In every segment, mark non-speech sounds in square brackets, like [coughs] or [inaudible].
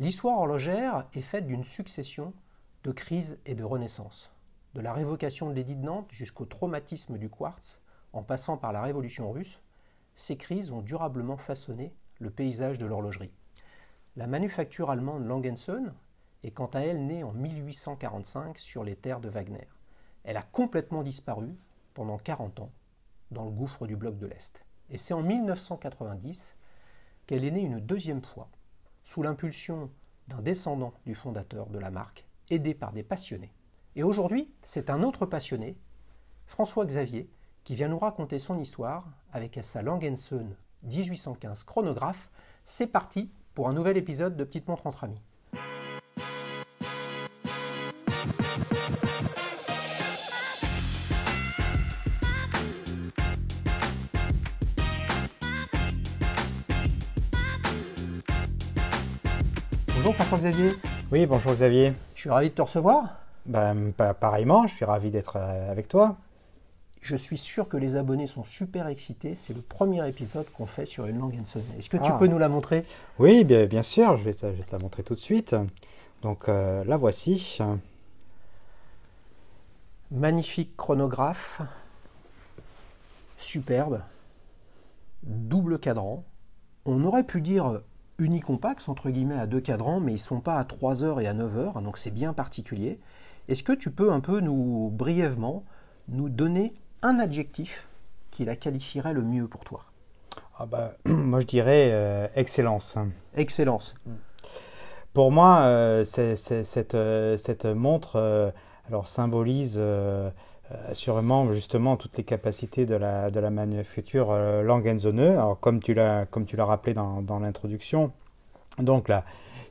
L'histoire horlogère est faite d'une succession de crises et de renaissances. De la révocation de l'édit de Nantes jusqu'au traumatisme du quartz, en passant par la révolution russe, ces crises ont durablement façonné le paysage de l'horlogerie. La manufacture allemande Langensohn est quant à elle née en 1845 sur les terres de Wagner. Elle a complètement disparu pendant 40 ans dans le gouffre du bloc de l'Est. Et c'est en 1990 qu'elle est née une deuxième fois, sous l'impulsion d'un descendant du fondateur de la marque, aidé par des passionnés. Et aujourd'hui, c'est un autre passionné, François Xavier, qui vient nous raconter son histoire avec sa Langensohn 1815 chronographe. C'est parti pour un nouvel épisode de Petite Montre entre amis. Bonjour François-Xavier. Oui, bonjour Xavier. Je suis ravi de te recevoir. Ben, pareillement, je suis ravi d'être euh, avec toi. Je suis sûr que les abonnés sont super excités. C'est le premier épisode qu'on fait sur une langue Est-ce que tu Ah. peux nous la montrer? Oui, bien, bien sûr, je vais, te, je vais te la montrer tout de suite. Donc euh, la voici. Magnifique chronographe. Superbe. Double cadran. On aurait pu dire unicompax, entre guillemets, à deux cadrans, mais ils ne sont pas à 3 heures et à 9 heures, donc c'est bien particulier. Est-ce que tu peux un peu nous, brièvement, nous donner un adjectif qui la qualifierait le mieux pour toi? Ah bah, [clears throat] moi je dirais euh, excellence. Excellence. Pour moi, euh, cette, euh, cette montre euh, alors, symbolise assurément justement toutes les capacités de la, de la manufacture euh. Alors comme tu l'as comme tu l'as rappelé dans, dans l'introduction, donc là,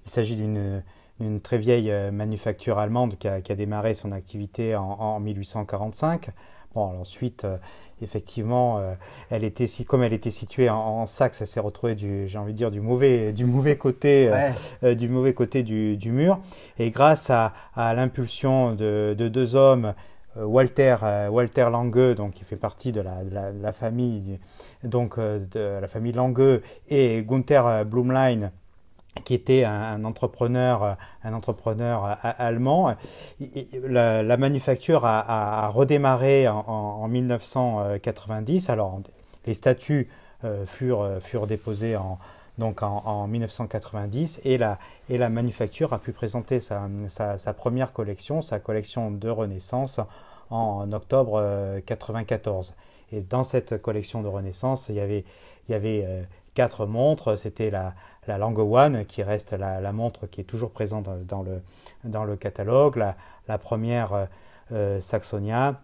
il s'agit d'une une très vieille euh, manufacture allemande qui a, qui a démarré son activité en, en 1845. Bon, alors ensuite, euh, effectivement, euh, elle était, si- comme elle était située en, en Saxe, elle s'est retrouvée du, j'ai envie de dire, du mauvais, du mauvais côté, euh, Ouais. euh, du mauvais côté du, du mur. Et grâce à, à l'impulsion de, de deux hommes, euh, Walter, euh, Walter donc qui fait partie de la, famille, donc euh, de la famille Lange, et Gunther euh, Blumlein, qui était un, entrepreneur, euh, un entrepreneur euh, allemand. La, manufacture a, redémarré en, en- en 1990. Alors, les statuts euh, furent, euh, furent déposés en, donc en, en 1990 et la, et la manufacture a pu présenter sa- sa première collection, sa collection de Renaissance, en octobre 1994. Et dans cette collection de Renaissance, il y avait, il y avait euh, quatre montres. C'était la, la Lange One, qui reste la, montre qui est toujours présente dans le, dans le catalogue, la, première euh, euh, Saxonia,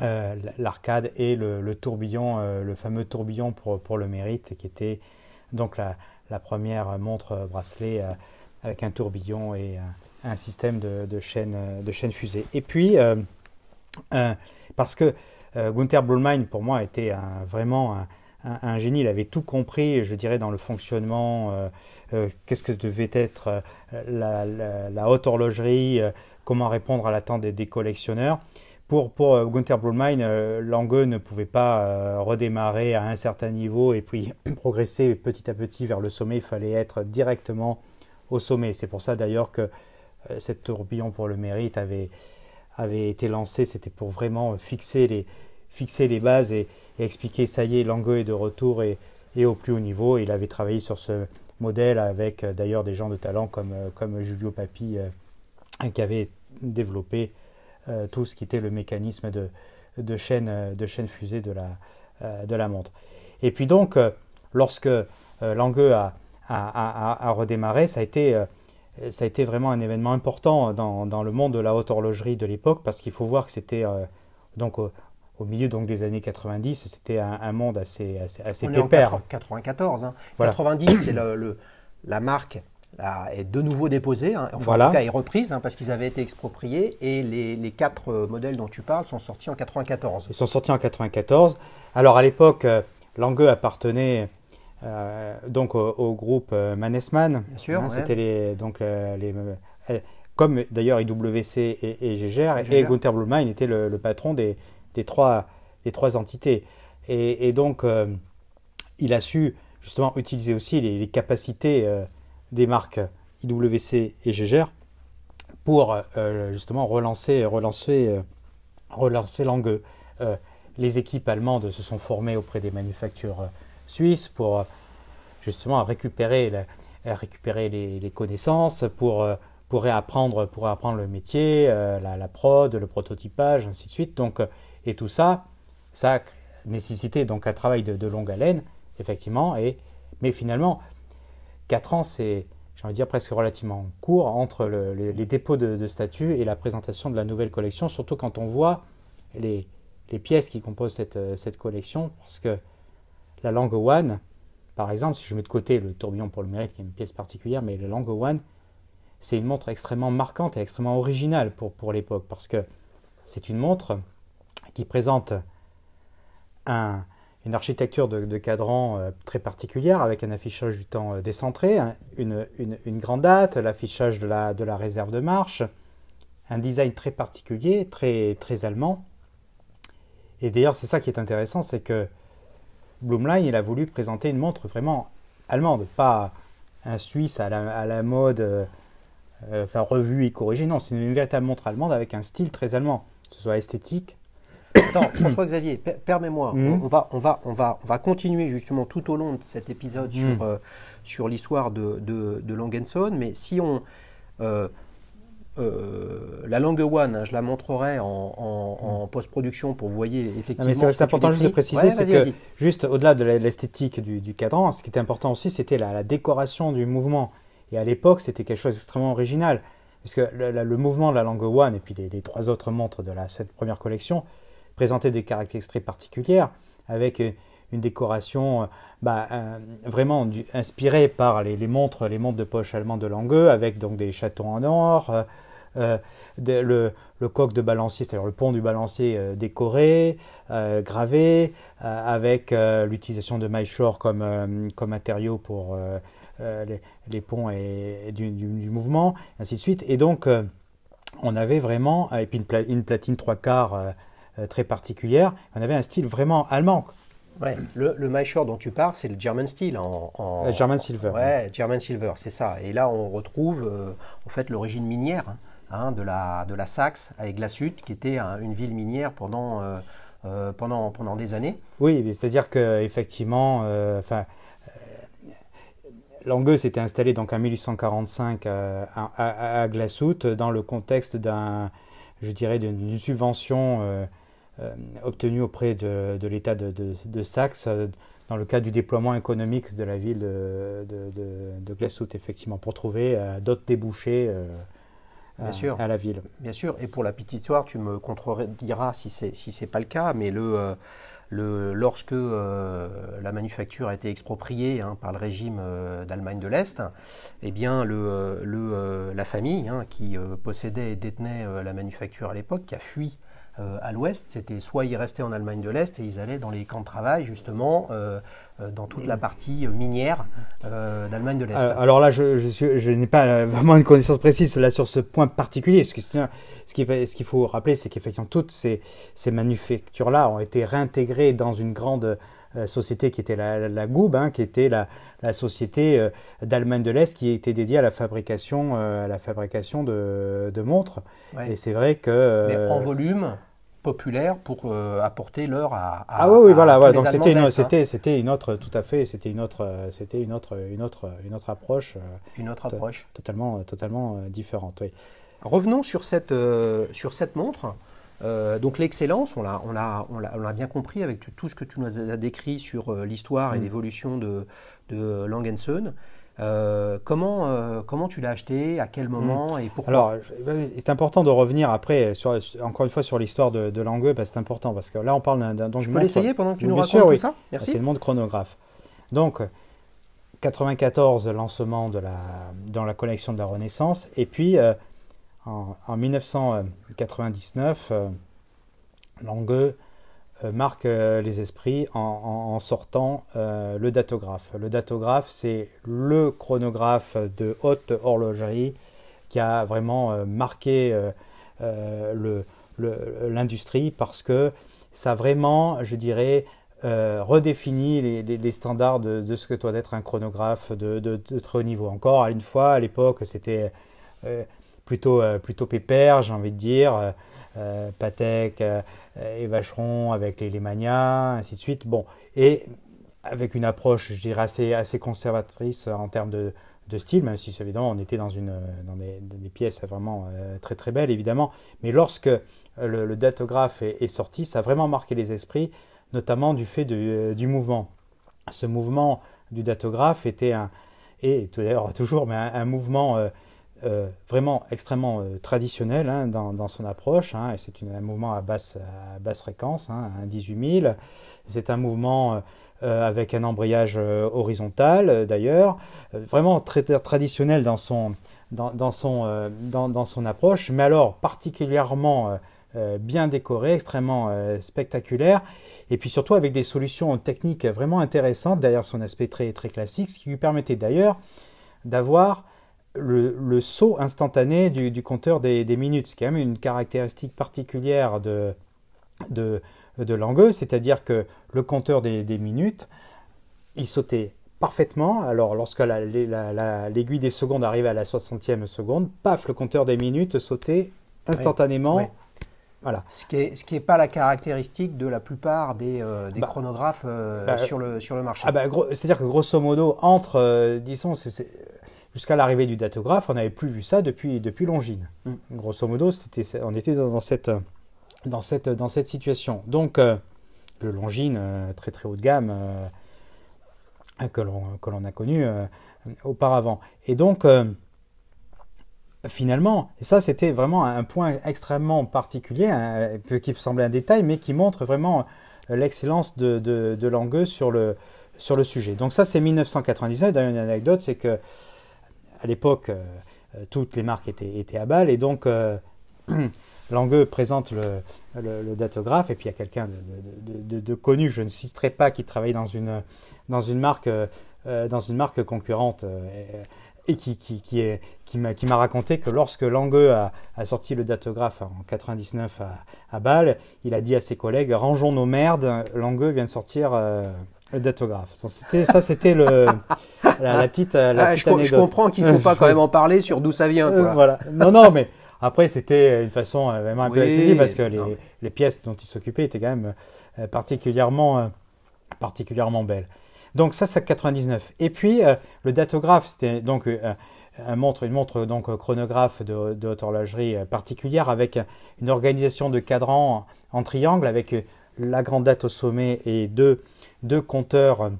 euh, l'arcade et le, tourbillon, euh, le fameux tourbillon pour, pour le mérite, qui était donc la, première montre bracelet euh, avec un tourbillon et un, un système de, de chaîne, euh, de chaîne fusée. Et puis, euh, euh, parce que euh, Gunther Blumlein, pour moi, était un- vraiment un, génie. Il avait tout compris, je dirais, dans le fonctionnement, euh, euh, qu'est-ce que devait être euh, la, haute horlogerie, euh, comment répondre à l'attente des, des collectionneurs. Pour, pour euh, Gunther euh, Lange ne pouvait pas euh, redémarrer à un certain niveau et puis [clears throat] progresser petit à petit vers le sommet. Il fallait être directement au sommet. C'est pour ça d'ailleurs que euh, cette tourbillon pour le mérite avait, avait été lancé, c'était pour vraiment fixer les, fixer les bases et, expliquer ça y est, Lange est de retour et, et au plus haut niveau. Il avait travaillé sur ce modèle avec euh, d'ailleurs des gens de talent comme, euh, comme Papi euh, qui avait développé euh, tout ce qui était le mécanisme de, de, chaîne, euh, de chaîne fusée de la, euh, de la montre. Et puis donc, euh, lorsque euh, Lange a, redémarré, ça a été euh, ça a été vraiment un événement important dans, dans le monde de la haute horlogerie de l'époque parce qu'il faut voir que c'était euh, donc au, au milieu donc des années 90, c'était un, un monde assez assez, assez On est en pépère. 94. hein. Voilà. 90, c'est le, le- la marque là, est de nouveau déposée. hein. Enfin, Voilà. En tout cas, est reprise hein, parce qu'ils avaient été expropriés. Et les, les quatre euh, modèles dont tu parles sont sortis en 94. Ils sont sortis en 94. Alors à l'époque, euh, Lange appartenait euh, donc au, au groupe euh. Bien sûr, ouais. C'était les donc euh, les euh, comme d'ailleurs IWC et, et Gégère, et. Gunther Blumlein était le, le patron des, des trois des trois entités. Et, et donc il a su justement utiliser aussi les, les capacités des marques IWC et Gégère pour justement relancer, relancer, relancer Langue. les équipes allemandes se sont formées auprès des manufactures suisses pour justement récupérer, récupérer les, connaissances, pour, pour, réapprendre, pour apprendre le métier, la, prod, le prototypage, ainsi de suite. Donc, et tout ça, ça a nécessité donc un travail de, longue haleine, effectivement, et, mais finalement, 4 ans, c'est, j'ai de dire, presque relativement court entre les, dépôts de, statut et la présentation de la nouvelle collection, surtout quand on voit les, pièces qui composent cette, cette, collection, parce que la langue One, par exemple, si je mets de côté le tourbillon pour le mérite, qui est une pièce particulière, mais la langue One, c'est une montre extrêmement marquante et extrêmement originale pour, pour l'époque, parce que c'est une montre qui présente une architecture de, cadran euh, très particulière avec un affichage du temps euh, décentré, une, grande date, l'affichage de la, de la réserve de marche, un design très particulier, très, très allemand. Et d'ailleurs, c'est ça qui est intéressant, c'est que Blumlein, il a voulu présenter une montre vraiment allemande, pas un Suisse à la, mode, euh, enfin revue et corrigée. Non, c'est une véritable montre allemande avec un style très allemand, que ce soit esthétique, Attends, [coughs] François-Xavier, permets-moi, hmm. on, va, on, va, on, va, on va continuer justement tout au long de cet épisode sur, hmm. euh, sur l'histoire de, de, de Langenson, mais si on... Euh, euh, la langue one, hein, je la montrerai en, post-production pour vous voyez effectivement. mais c'est important juste de préciser, c'est que juste au-delà de l'esthétique du, cadran, ce qui est important aussi, c'était la, décoration du mouvement. Et à l'époque, c'était quelque chose d'extrêmement original, puisque le, le, mouvement de la langue one et puis des, trois autres montres de la, cette première collection présenter des caractéristiques particulières avec une décoration euh, bah, vraiment inspirée par les, montres, les montres de poche allemandes de Langueux, avec donc des châteaux en or, euh, euh, le, le, coq de balancier, c'est-à-dire le pont du balancier décoré, gravé, avec l'utilisation de maillechort comme, comme matériau pour les, ponts et, du, mouvement, ainsi de suite. Et donc, on avait vraiment, et puis une, une platine trois quarts euh, très particulière. On avait un style vraiment allemand. Ouais, le, le dont tu parles, c'est le German style en, euh, German Silver. Ouais, German Silver, c'est ça. Et là, on retrouve euh, en fait l'origine minière hein, de, la, de la Saxe avec Glassut, qui était une ville minière pendant, pendant, pendant des années. Oui, c'est-à-dire qu'effectivement, enfin. Langueux s'était installé donc en 1845 à, à, dans le contexte d'un, je dirais, d'une subvention euh, obtenu auprès de, l'État de, Saxe euh, dans le cadre du déploiement économique de la ville de, de, effectivement, pour trouver euh, d'autres débouchés à, la ville. Bien sûr, et pour la petite histoire, tu me contrediras si ce n'est si pas le cas, mais le, le, lorsque la manufacture a été expropriée hein, par le régime d'Allemagne de l'Est, eh bien le, le la famille hein, qui possédait et détenait la manufacture à l'époque, qui a fui euh, à l'ouest, c'était soit ils restaient en Allemagne de l'Est et ils allaient dans les camps de travail, justement, euh, euh, dans toute la partie minière d'Allemagne de l'Est. Alors là, je, n'ai pas vraiment une connaissance précise là, sur ce point particulier. Ce, ce qu'il faut rappeler, c'est qu'effectivement, toutes ces manufactures-là ont été réintégrées dans une grande société qui était la, la, Goub, hein, qui était la, la société d'Allemagne de l'Est qui était dédiée à la fabrication, à la fabrication de, de montres. Et c'est vrai que. Mais en volume, populaire pour euh, apporter l'heure à, Ah oui, oui voilà, voilà. donc c'était une, hein. c'était, c'était une autre, tout à fait, c'était une autre, c'était une autre, une autre, une autre approche. Euh, une autre approche. Totalement, totalement euh, différente, oui. Revenons sur cette, sur cette montre. Donc l'excellence, on l'a, on, l'a, on, l'a, bien compris avec tout ce que tu nous as décrit sur l'histoire et mm. l'évolution de, de Langensen. Euh, comment, euh, comment tu l'as acheté? À quel hmm. moment? Et pourquoi? Alors, c'est important de revenir après, sur, encore une fois, sur l'histoire de, de parce que c'est important, parce que là, on parle d'un. Je peux l'essayer pendant que tu nous racontes tout ça? Merci. C'est le monde chronographe. Donc, 94, lancement de la, dans la collection de la Renaissance, et puis euh, en, en, 1999, Langueux euh, marque euh, les esprits en, sortant euh, le datographe. Le datographe, c'est le chronographe de haute horlogerie qui a vraiment marqué l'industrie parce que ça a vraiment, je dirais, redéfinit les, standards de, ce que doit être un chronographe de, de, très haut niveau. Encore une fois, à l'époque, c'était plutôt, plutôt pépère, j'ai envie de dire. Patek et Vacheron avec les, les ainsi de suite. Bon, et avec une approche, je dirais, assez, assez conservatrice en termes de, de style, même si évidemment on était dans, une, dans des, pièces vraiment euh, très très belles évidemment. Mais lorsque euh, le, datographe est, sorti, ça a vraiment marqué les esprits, notamment du fait euh, du mouvement. Ce mouvement du datographe était un, et d'ailleurs toujours, mais un, mouvement vraiment extrêmement traditionnel hein, dans, son approche. Hein, c'est un mouvement à basse, à fréquence, hein, un 18 000. C'est un mouvement euh, avec un embrayage euh, horizontal euh, d'ailleurs, vraiment très traditionnel dans son, approche, mais alors particulièrement bien décoré, extrêmement spectaculaire, et puis surtout avec des solutions techniques vraiment intéressantes derrière son aspect très classique, ce qui lui permettait d'ailleurs d'avoir le, saut instantané du, compteur des, des, minutes, ce qui est quand même une caractéristique particulière de, de, de Langueux, c'est-à-dire que le compteur des, minutes, il sautait parfaitement. Alors, lorsque l'aiguille des secondes arrivait à la 60e seconde, paf, le compteur des minutes sautait instantanément. Voilà. Ce qui n'est ce qui est pas la caractéristique de la plupart des, euh, bah, chronographes euh, bah, sur, le, sur le marché. Ah bah, C'est-à-dire que grosso modo, entre, euh, disons, jusqu'à l'arrivée du datographe, on n'avait plus vu ça depuis, depuis Longines. Mm. Grosso modo, on était dans cette dans cette, dans cette situation. Donc, euh, le Longines, euh, très très haut de gamme, euh, que l'on a connu auparavant. Et donc, finalement, et ça c'était vraiment un point extrêmement particulier, hein, qui semblait un détail, mais qui montre vraiment l'excellence de, de, Langueux sur le, sur le sujet. Donc ça c'est 1999. D'ailleurs une anecdote, c'est que à l'époque, toutes les marques étaient, à balle, et donc [clears throat] Langueux présente le, datographe. Et puis il y a quelqu'un de, connu, je ne citerai pas, qui travaille dans une, dans une, marque, euh, dans une marque concurrente euh, et qui, qui, qui, est, qui m'a raconté que lorsque Langueux a, sorti le datographe en 99 à, Bâle, il a dit à ses collègues rangeons nos merdes, Langueux vient de sortir euh, le datographe. Ça c'était le la, petite, la ah, je, je, comprends qu'il ne faut pas quand même en parler sur d'où ça vient. voilà. Non non mais après, c'était une façon euh, vraiment un peu parce que les, pièces dont il s'occupait étaient quand même euh, particulièrement, euh, particulièrement belles. Donc ça, c'est 99. Et puis, le datographe, c'était donc un montre, une montre donc chronographe de, de haute horlogerie particulière avec une organisation de cadrans en, triangle avec la grande date au sommet et deux, deux compteurs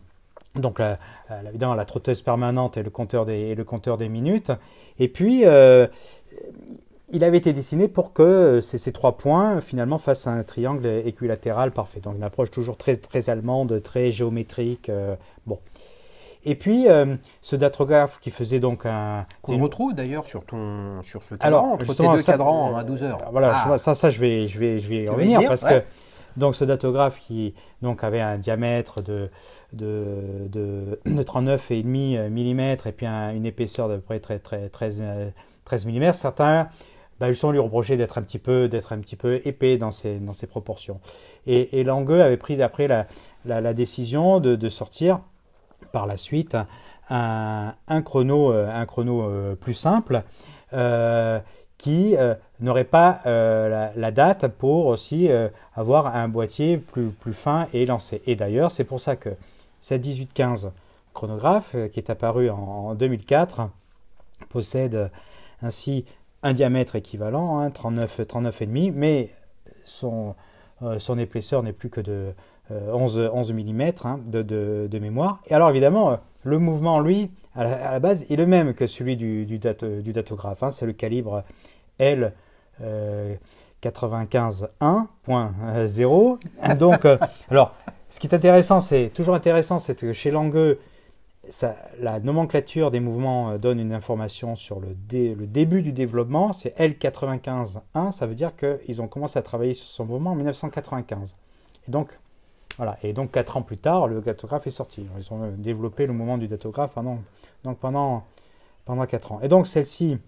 donc la, évidemment la trotteuse permanente et le compteur des, et le compteur des minutes. Et puis il avait été dessiné pour que euh, ces, trois points finalement fassent un triangle équilatéral parfait. Donc une approche toujours très, très allemande, très géométrique. Euh, bon. Et puis euh, ce datographe qui faisait donc un. Qu'on retrouve d'ailleurs sur ton sur ce cadran, Alors, entre tes deux cadrans à 12 heures. Voilà, ah. ça, ça je vais, je vais, je vais y revenir parce que donc ce datographe qui donc avait un diamètre de de, de, [clears throat] de 39,5 mm et puis une épaisseur d'à peu près 13, 13, 13 mm, certains bah, lui reproché d'être un petit peu, d'être un petit peu épais dans ses, dans proportions. Et, et avait pris d'après la, la, décision de, de, sortir par la suite un, un chrono, euh, un chrono euh, plus simple euh, qui n'aurait pas la, la, date pour aussi avoir un boîtier plus, plus fin et lancé. Et d'ailleurs, c'est pour ça que cette 1815 chronographe qui est apparu en, en 2004 possède ainsi un diamètre équivalent, hein, 39, 39,5, mais son, euh, son épaisseur n'est plus que de 11, 11 mm de, mémoire. Et alors évidemment, euh, le mouvement, lui, à la, base, est le même que celui du, du, du datographe. Hein, c'est le calibre L. 95.1.0. Donc, euh, alors, ce qui est intéressant, c'est toujours intéressant, c'est que chez Langueux, la nomenclature des mouvements euh, donne une information sur le, début du développement, c'est L95.1, ça veut dire qu'ils ont commencé à travailler sur son mouvement en 1995. Et donc, voilà. Et donc, 4 ans plus tard, le datographe est sorti. Ils ont euh, développé le mouvement du datographe pendant, donc pendant, pendant 4 ans. Et donc, celle-ci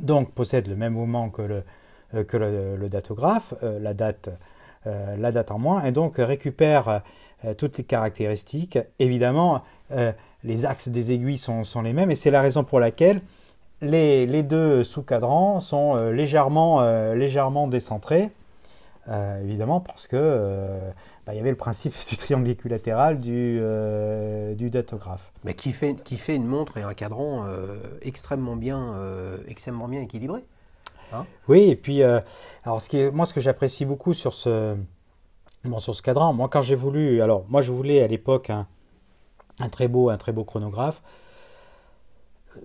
donc, possède le même mouvement que le, euh, datographe. la date la date en moins, et donc récupère toutes les caractéristiques. Évidemment, les axes des aiguilles sont, les mêmes, et c'est la raison pour laquelle les, deux sous-cadrans sont légèrement décentrés. Euh, évidemment, parce que euh, bah, il y avait le principe [laughs] du triangle équilatéral du, euh, du datographe. Mais qui fait, qui fait une montre et un cadran extrêmement, bien, extrêmement bien équilibrés. Hein? Oui, et puis, alors ce qui est, moi, ce que j'apprécie beaucoup sur ce, bon, sur ce cadran, moi, quand j'ai voulu, alors, moi, je voulais à l'époque un, un, très beau, un très beau chronographe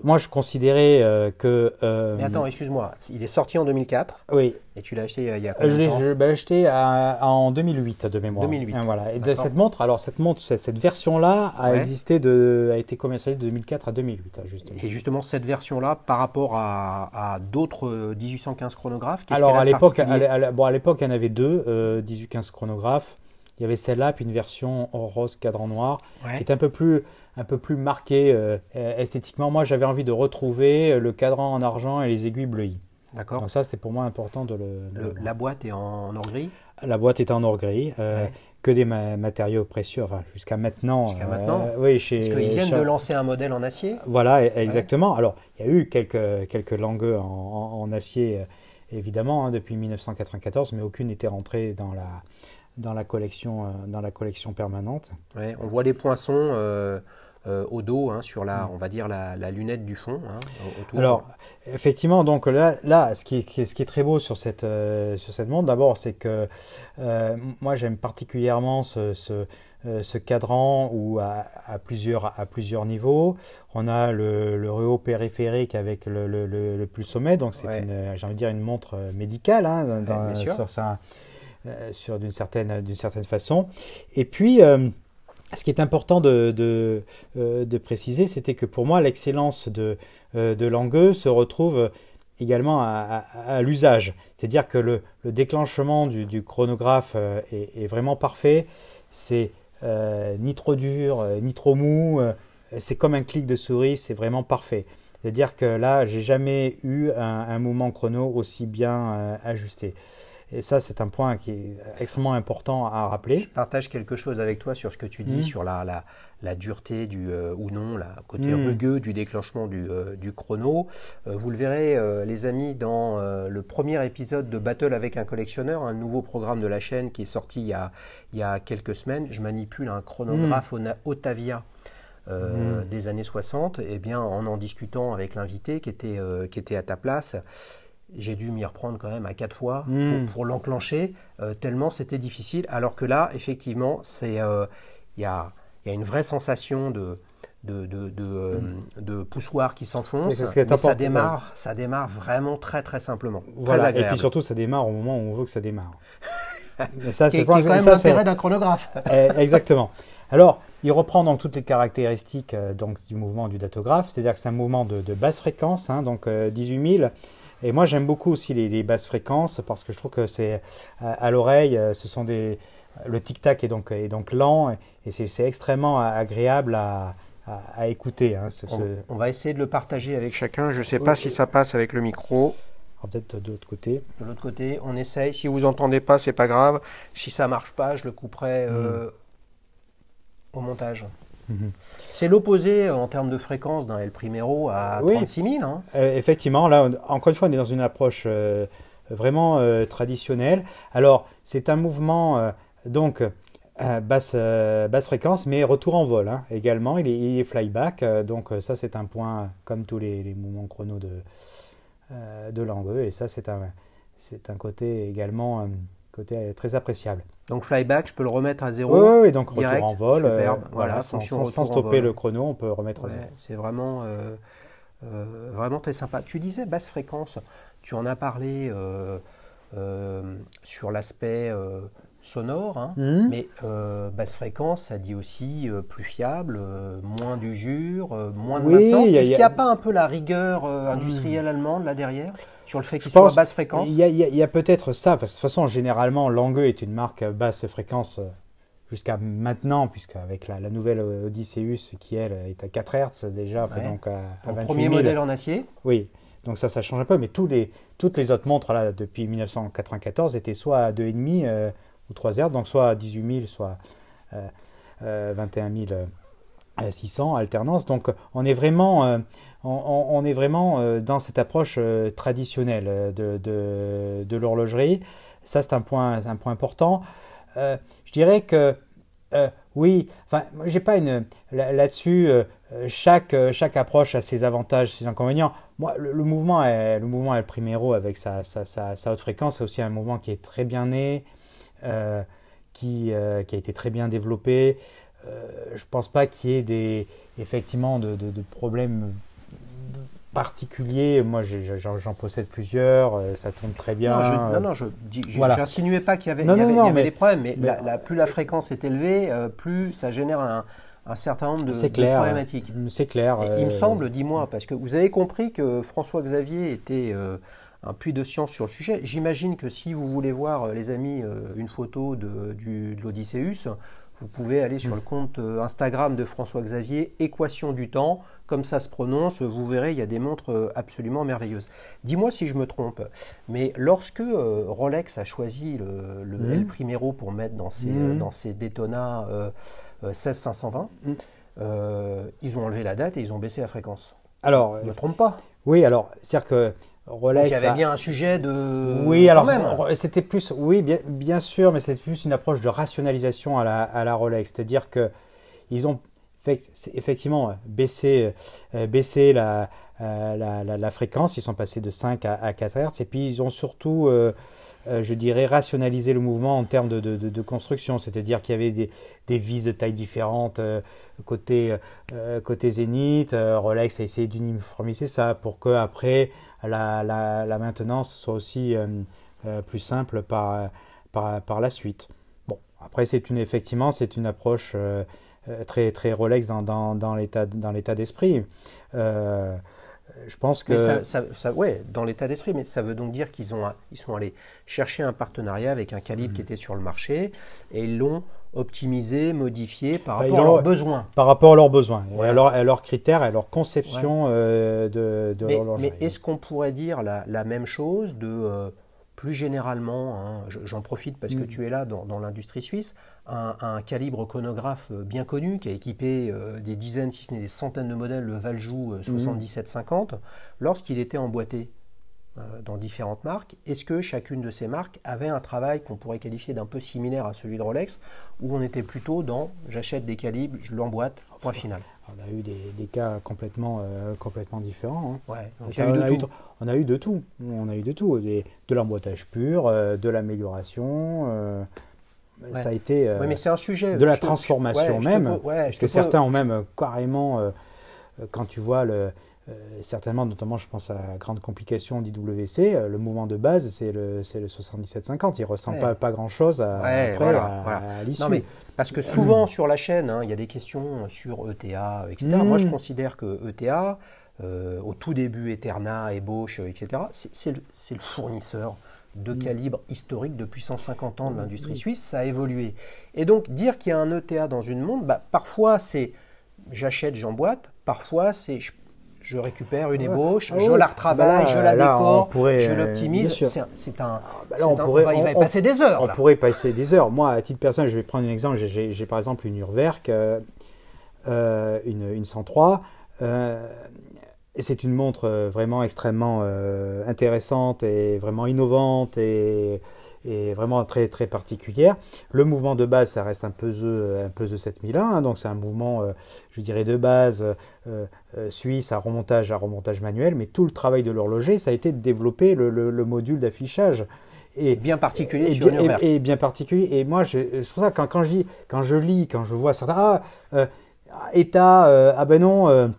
moi, je considérais euh, que. Euh, mais attends, excuse-moi, il est sorti en 2004. Oui. Et tu l'as acheté euh, il y a combien de temps Je l'ai ben, acheté en 2008 de mémoire. 2008. Hein, voilà. Et de cette montre, alors cette montre, cette, version-là a existé de, a été commercialisée de 2004 à 2008, hein, justement. Et justement, cette version-là, par rapport à, d'autres 1815 chronographes, qu'est-ce Alors à l'époque, bon, à l'époque, il y en avait deux 1815 chronographes. Il y avait celle-là, puis une version rose cadran noir, qui est un peu plus un peu plus marqué euh, esthétiquement. Moi, j'avais envie de retrouver le cadran en argent et les aiguilles bleuies. D'accord. Donc ça, c'était pour moi important de le. la boîte est en, or gris. La boîte est en or gris. Euh, que des matériaux précieux, enfin jusqu'à maintenant. Jusqu'à maintenant. Euh, oui, chez. Parce qu'ils viennent de lancer un modèle en acier? Voilà, e, exactement. Alors, il y a eu quelques quelques langues en, acier, évidemment, hein, depuis 1994, mais aucune n'était rentrée dans la dans la collection dans la collection permanente. Ouais, on voit les poinçons. Euh, au dos, hein, sur la, on va dire la, lunette du fond. Hein, Alors, effectivement, donc là, là ce, qui est, ce qui est très beau sur cette, euh, sur cette montre, d'abord, c'est que euh, moi j'aime particulièrement ce, ce, cadran où à, plusieurs, à plusieurs niveaux. On a le, le périphérique avec le, le, le, plus sommet, donc c'est j'ai envie de dire une montre médicale hein, sur, sur d'une certaine, d'une certaine façon. Et puis ce qui est important euh, de préciser, c'était que pour moi, l'excellence de, euh, de Langueux se retrouve également à, l'usage. C'est-à-dire que le, le déclenchement du, chronographe euh, est, vraiment parfait. C'est ni trop dur, ni trop mou. c'est comme un clic de souris, c'est vraiment parfait. C'est-à-dire que là, j'ai jamais eu un, mouvement chrono aussi bien ajusté. Et ça, c'est un point qui est extrêmement important à rappeler. Je partage quelque chose avec toi sur ce que tu dis, mmh. sur la, la, la, dureté du, euh, ou non, la côté mmh. rugueux du déclenchement du, euh, du chrono. Euh, vous le verrez, les amis, dans le premier épisode de Battle avec un collectionneur, un nouveau programme de la chaîne qui est sorti il y a, il y a quelques semaines. Je manipule un chronographe mmh. Otavia. des années 60, et eh bien en en discutant avec l'invité qui était, qui était à ta place, j'ai dû m'y reprendre quand même à quatre fois hmm. pour, l'enclencher, euh, tellement c'était difficile. Alors que là, effectivement, c'est euh, il y, a, y, a, une vraie sensation de, de, de, de, euh, hmm. poussoir qui s'enfonce. ça démarre, ça démarre vraiment très très simplement. Voilà. et puis surtout, ça démarre au moment où on veut que ça démarre. [laughs] ça, c'est quand même l'intérêt d'un chronographe. [laughs] Eh, exactement. Alors, il reprend donc toutes les caractéristiques donc, du mouvement du datographe, c'est-à-dire que c'est un mouvement de, basse fréquence, hein, donc 18 000 et moi, j'aime beaucoup aussi les, basses fréquences parce que je trouve que c'est à, l'oreille, euh, ce sont des le tic tac est donc est donc lent et c'est extrêmement agréable à, à, écouter. Hein, on, va essayer de le partager avec chacun. Je ne sais pas si ça passe avec le micro. Peut-être de l'autre côté. De l'autre côté, on essaye. Si vous entendez pas, c'est pas grave. Si ça marche pas, je le couperai euh, mm. au montage. Mhm. C'est l'opposé en termes de fréquence d'un El Primero à 36 000. Hein. Euh, effectivement, là, encore une fois, on est dans une approche euh, vraiment euh, traditionnelle. Alors, c'est un mouvement, donc, basse, basse fréquence, mais retour en vol hein, également. Il est, flyback, donc ça, c'est un point, comme tous les, mouvements chrono de, de Langueux. Et ça, c'est un, un côté également côté très appréciable. Donc flyback, je peux le remettre à zéro. Oui, oui donc retour en vol. Euh, voilà, sans, stopper le chrono, on peut remettre à zéro. C'est vraiment, euh, euh, vraiment très sympa. Tu disais basse fréquence, tu en as parlé sur l'aspect sonore, hein, mmh. mais basse fréquence, ça dit aussi plus fiable, moins d'usure, moins de oui, maintenance. Est-ce qu'il n'y a, pas un peu la rigueur industrielle allemande là derrière sur le fait qu'il soit basse fréquence Il y a, peut-être ça, parce que de toute façon, généralement, Langueux est une marque basse fréquence euh, jusqu'à maintenant, puisque avec la, nouvelle Odysseus qui, elle, est à 4 Hz déjà, donc à, à Premier modèle en acier. Oui, donc ça, ça change un peu, mais tous les, toutes les autres montres, là, depuis 1994, étaient soit à 2,5 euh, ou 3 Hz, donc soit 18 000, soit 21 600 alternance. Donc on est vraiment, on, est vraiment dans cette approche traditionnelle de, de, l'horlogerie. Ça, c'est un point, un point important. je dirais que oui, enfin, j'ai pas une là-dessus. chaque, chaque approche a ses avantages, ses inconvénients. Moi, le, mouvement, est, le mouvement El Primero avec sa, sa, sa, haute fréquence, c'est aussi un mouvement qui est très bien né, euh, qui, euh, qui, a été très bien développé. Euh, je ne pense pas qu'il y ait des, effectivement de, de, problèmes particuliers. Moi, j'en possède plusieurs, ça tourne très bien. Non, non, je n'insinuais pas qu'il y avait, y avait, des problèmes, mais, la, plus la fréquence est élevée, plus ça génère un, un certain nombre de, problématiques. C'est clair. il me semble, dis-moi, parce que vous avez compris que François Xavier était un puits de science sur le sujet. J'imagine que si vous voulez voir, euh, les amis, une photo de, du, de l'Odysseus, vous pouvez aller sur mm. le compte Instagram de François Xavier, Équation du temps, comme ça se prononce, vous verrez, il y a des montres absolument merveilleuses. Dis-moi si je me trompe, mais lorsque Rolex a choisi le, le mm. El Primero pour mettre dans ses, mm. dans ses Daytona 16520, mm. euh, ils ont enlevé la date et ils ont baissé la fréquence. Alors, je ne me trompe pas? Oui, alors, c'est-à-dire que Rolex. il y avait bien un sujet de. Oui, alors c'était plus, oui, bien, bien sûr, mais c'était plus une approche de rationalisation à la, à la Rolex, c'est-à-dire que ils ont effectivement baissé, euh, baissé la, euh, la, la, fréquence, ils sont passés de 5 à, 4 Hz, et puis ils ont surtout euh, je dirais, rationaliser le mouvement en termes de, construction, c'est-à-dire qu'il y avait des, vis de taille différentes euh, côté, euh, côté Zénith, Rolex a essayé d'uniformiser ça pour que la, la, maintenance soit aussi plus simple par, par, par, la suite. Bon, après c'est une effectivement c'est une approche très très Rolex dans, dans, dans l'état d'esprit je pense que. ça, ouais, dans l'état d'esprit, mais ça veut donc dire qu'ils ont, ils sont allés chercher un partenariat avec un calibre qui mm. était sur le marché et ils l'ont optimisé, modifié par bah, rapport à leurs besoins. Par rapport à leurs besoins, et à, leurs critères, à leur conception euh, de, de Mais, mais est-ce qu'on pourrait dire la, la, même chose de. Euh, plus généralement, hein, j'en profite parce que mm. tu es là dans, l'industrie suisse, un, calibre chronographe euh, bien connu qui a équipé euh, des dizaines, si ce n'est des centaines de modèles, le Valjoux 7750, euh, mm. lorsqu'il était emboîté dans différentes marques, est-ce que chacune de ces marques avait un travail qu'on pourrait qualifier d'un peu similaire à celui de Rolex, où on était plutôt dans j'achète des calibres, je l'emboîte, point final on a eu des, cas complètement, euh, complètement différents. Hein. on, a eu de tout. On a eu de tout. de l'emboîtage pur, euh, de l'amélioration. Euh, ça a été. mais c'est un sujet. De la transformation même. parce que certains ont même carrément, quand tu vois le, euh, certainement, notamment, je pense à la grande complication d'IWC, euh, le mouvement de base, c'est le, le 7750. Il ne ressemble pas, pas grand-chose à, l'issue. Parce que souvent sur la chaîne, hein, il y a des questions sur ETA, etc. Moi, je considère que ETA, euh, au tout début, Eterna, Ebosch, etc., c'est le, le, fournisseur de hmm. calibre historique depuis 150 ans de l'industrie suisse. Ça a évolué. Et donc, dire qu'il y a un ETA dans une montre, bah, parfois c'est j'achète, j'emboîte. Parfois, c'est je récupère une ébauche, ah je la retravaille, je la décore, je l'optimise. C'est un. on pourrait, il va y passer des heures. On pourrait passer des heures. Moi, à titre personnel, je vais prendre un exemple. J'ai par exemple une Urwerk, euh, euh, une, une, 103. Euh, et c'est une montre vraiment extrêmement intéressante et vraiment innovante et est vraiment très très particulière. Le mouvement de base, ça reste un Peseux, un Peseux 7001, hein, donc c'est un mouvement, euh, je dirais, de base euh, euh, suisse à remontage à remontage manuel, mais tout le travail de l'horloger, ça a été de développer le, le, module d'affichage. Et, bien particulier et, sur et, et, bien particulier. Et moi, c'est pour ça quand, quand, je, quand je lis, quand je vois certains, ah, État, ah ben non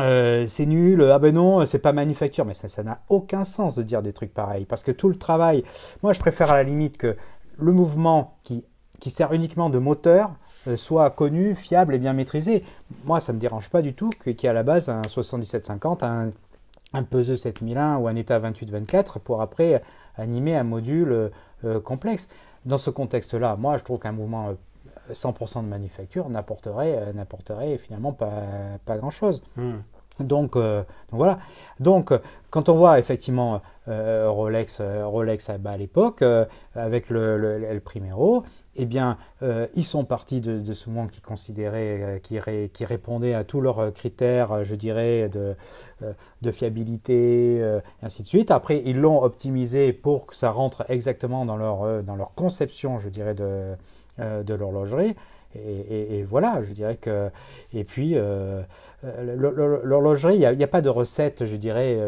euh, c'est nul, ah ben non, c'est pas manufacture, mais ça n'a aucun sens de dire des trucs pareils, parce que tout le travail, moi je préfère à la limite que le mouvement qui, sert uniquement de moteur euh, soit connu, fiable et bien maîtrisé. Moi ça me dérange pas du tout qu'il y ait à la base un 7750, un, un Peseux 7001 ou un ETA 2824 pour après animer un module euh, complexe. Dans ce contexte-là, moi je trouve qu'un mouvement 100% de manufacture n'apporterait, euh, n'apporterait finalement pas, pas grand-chose. Hmm. Donc, voilà. Donc quand on voit effectivement Rolex, Rolex à l'époque, avec le, le, le, Primero, eh bien, euh, ils sont partis de, ce monde qui considérait, euh, qui, répondait à tous leurs critères, je dirais, de, euh, fiabilité, et ainsi de suite. Après, ils l'ont optimisé pour que ça rentre exactement dans leur, dans leur conception, je dirais, de, de l'horlogerie. Et, voilà, je dirais que. Et puis, l'horlogerie, il n'y a, pas de recette, je dirais,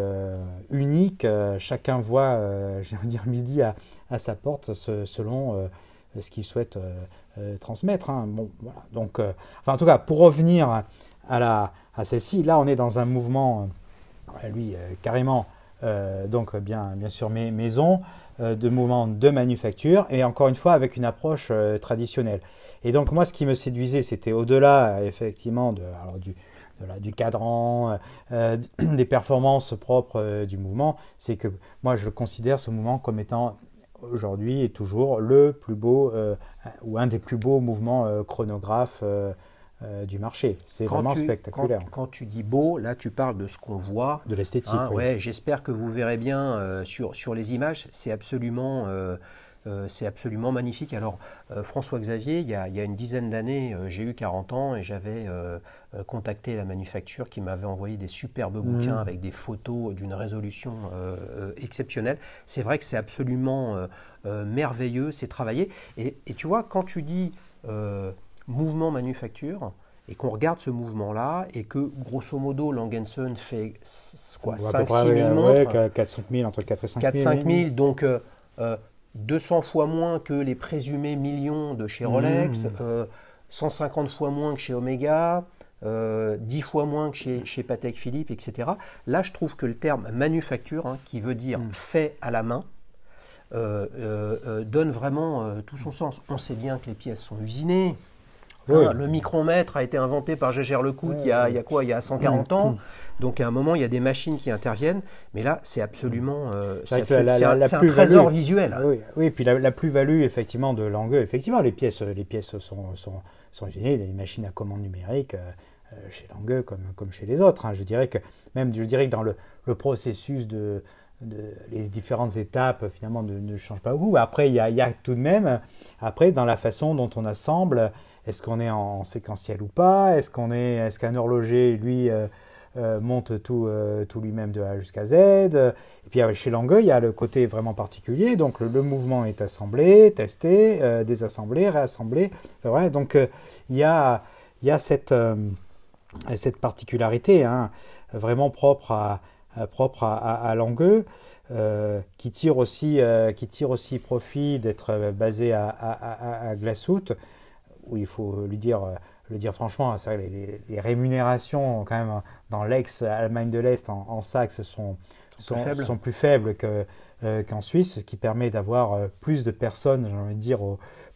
unique. Chacun voit, [laughs] j'ai envie de dire, midi à, sa porte selon ce qu'il souhaite euh, euh, transmettre. Hein. Bon, voilà. Donc, euh, enfin, en tout cas, pour revenir à, à celle-ci, là, on est dans un mouvement, lui, carrément, donc bien, bien sûr, maison, de mouvement de manufacture, et encore une fois, avec une approche traditionnelle. Et donc, moi, ce qui me séduisait, c'était au-delà, effectivement, de, alors, du, du cadran, [clears throat] des performances propres du mouvement, c'est que moi je considère ce mouvement comme étant aujourd'hui est toujours le plus beau euh, ou un des plus beaux mouvements euh, chronographes euh, du marché. C'est vraiment spectaculaire. Quand, tu dis beau, là tu parles de ce qu'on voit. De l'esthétique. Hein, ouais, J'espère que vous verrez bien sur, sur les images. C'est absolument euh, c'est absolument magnifique. Alors, euh, François Xavier, il y a, une dizaine d'années, euh, j'ai eu 40 ans et j'avais contacté la manufacture qui m'avait envoyé des superbes mmh. bouquins avec des photos d'une résolution exceptionnelle. C'est vrai que c'est absolument merveilleux, c'est travaillé. Et, tu vois, quand tu dis mouvement manufacture, et qu'on regarde ce mouvement-là, et que grosso modo, Langenson fait quoi, 5-6 000 montres 4-5 000, entre 4 et 5 000. 4-5 000, donc 200 fois moins que les présumés millions de chez Rolex, 150 mmh. euh, fois moins que chez Omega, 10 euh, fois moins que chez, chez, Patek Philippe, etc. Là, je trouve que le terme manufacture, hein, qui veut dire mmh. fait à la main, euh, donne vraiment tout son sens. On sait bien que les pièces sont usinées, le micromètre a été inventé par Gégère Lecout il, y a, il y a quoi Il y a 140 ans. Donc à un moment, il y a des machines qui interviennent. Mais là, c'est absolument euh, c'est un, trésor visuel. Oui, oui puis la, plus-value effectivement de Langueux, effectivement, les pièces, les pièces sont, sont, sont géniales. Il y a des machines à commande numérique euh, euh, chez Langueux comme, comme chez les autres. Hein. Je dirais que même je dirais que dans le, le processus de, les différentes étapes finalement ne, ne changent pas beaucoup. Après, il y, a, il y, a, tout de même, après, dans la façon dont on assemble, est-ce qu'on est en séquentiel ou pas? Est-ce qu'on est, est-ce qu'un horloger lui euh, euh, monte tout, euh, tout lui-même de A jusqu'à Z? Et puis chez Langueux, il y a le côté vraiment particulier. Donc le, mouvement est assemblé, testé, désassemblé, réassemblé. donc il y a, y a cette, cette particularité hein, vraiment propre à, propre à, à, Langueux. qui, tire aussi, qui tire aussi profit d'être basé à, à, à où il faut lui dire, euh, le dire franchement, vrai, les, les, rémunérations quand même dans l'ex-Allemagne de l'Est, en, Saxe, sont, sont, sont, plus faibles euh, qu'en Suisse, ce qui permet d'avoir euh, plus de personnes, j'ai envie de dire,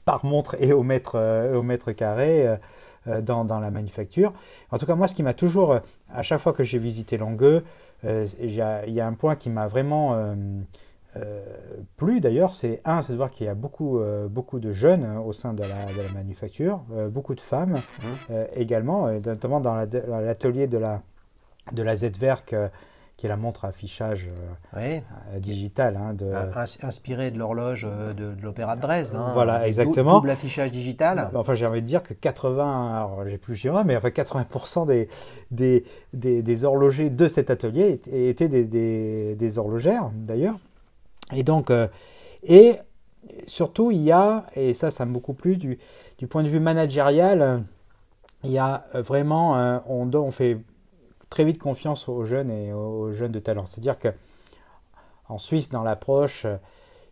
par montre et au mètre, au mètre carré dans, dans, la manufacture. En tout cas, moi, ce qui m'a toujours, à chaque fois que j'ai visité Langueux, il y, a un point qui m'a vraiment euh, plus d'ailleurs, c'est un, c'est de voir qu'il y a beaucoup, euh, beaucoup de jeunes hein, au sein de la, de la manufacture, euh, beaucoup de femmes mmh. également, notamment dans l'atelier de la, de la Z-Werk qui est la montre affichage digital. Hein, de... Inspiré de l'horloge de, l'Opéra de Dresde. Hein, voilà, exactement. Double affichage digital. Enfin, j'ai envie de dire que 80, alors j'ai plus le mais enfin 80% des, des, des, des, horlogers de cet atelier étaient des horlogères d'ailleurs. Et donc, euh, et surtout, il y a, et ça, ça m'a beaucoup plu, du, du, point de vue managérial, il y a vraiment, on, on, fait très vite confiance aux jeunes et aux jeunes de talent. C'est-à-dire que en Suisse, dans l'approche,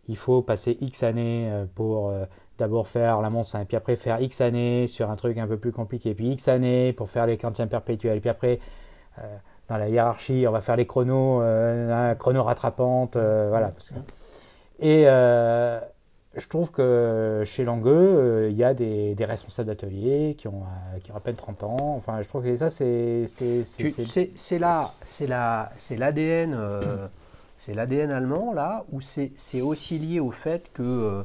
il faut passer X années euh, pour euh, d'abord faire la montre puis après faire X années sur un truc un peu plus compliqué, puis X années pour faire les quantièmes perpétuels, puis après dans la hiérarchie, on va faire les chronos, euh, chrono rattrapante, euh, voilà. Et euh, je trouve que chez Langueux, il y a des, responsables d'atelier qui ont, qui ont à peine 30 ans. Enfin, je trouve que ça, c'est. C'est là, c'est l'ADN. c'est l'ADN allemand là, ou c'est aussi lié au fait que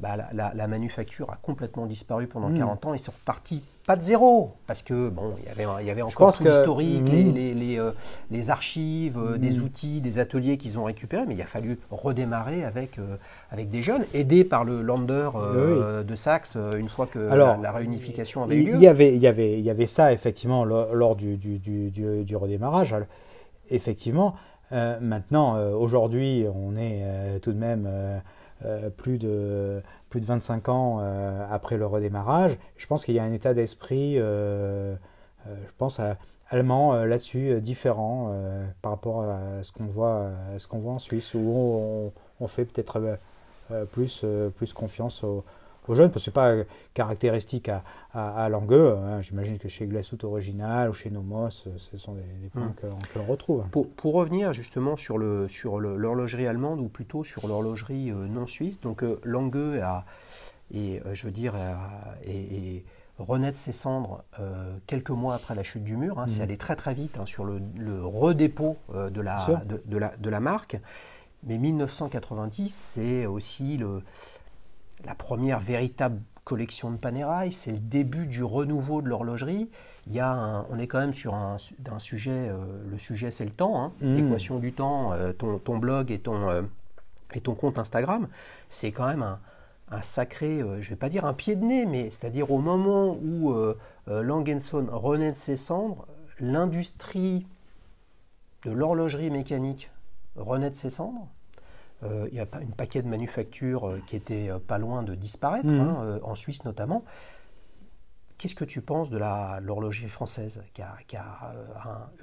bah, la, manufacture a complètement disparu pendant 40 hmm. ans. Ils sont repartis pas de zéro, parce que bon, il y avait, il y avait encore tout l'historique, les, hmm. les, euh, les, archives, euh, des hmm. outils, des ateliers qu'ils ont récupérés, mais il a fallu redémarrer avec, euh, avec des jeunes, aidés par le Lander de Saxe, une fois que la, réunification avait eu lieu. Il y avait, il y avait, il y avait ça, effectivement, lors, du, du, du, du, redémarrage. effectivement, maintenant, aujourd'hui, on est tout de même plus, de, plus de 25 ans euh, après le redémarrage. Je pense qu'il y a un état d'esprit, euh, je pense, allemand là-dessus différent par rapport à ce qu'on voit, ce qu'on voit en Suisse, où on, on fait peut-être plus, plus confiance aux, aux jeunes, parce que ce n'est pas euh, caractéristique à, à, Langueux. Hein. J'imagine que chez Glasout Original ou chez Nomos, euh, ce sont des, points mmh. que, l'on retrouve. Pour, pour, revenir justement sur l'horlogerie sur le, allemande, ou plutôt sur l'horlogerie euh, non suisse, donc Langueux a, et je veux dire, et, renaître ses cendres quelques mois après la chute du mur. Hein, C'est mmh. allé très très vite hein, sur le, redépôt de, la, de, de, la, de la marque. Mais 1990, c'est aussi le, la première véritable collection de Panerai, c'est le début du renouveau de l'horlogerie. Il y a on est quand même sur un, sujet, euh, le sujet c'est le temps, hein. mmh. l'équation du temps, euh, ton, blog et ton, euh, et ton compte Instagram, c'est quand même un, sacré, je ne vais pas dire un pied de nez, mais c'est-à-dire au moment où Langenson renaît de ses cendres, l'industrie de l'horlogerie mécanique renaît de ses cendres, il y a un paquet de manufactures euh, qui étaient euh, pas loin de disparaître, mhm. hein, en Suisse notamment. Qu'est-ce que tu penses de l'horlogerie française, qui a,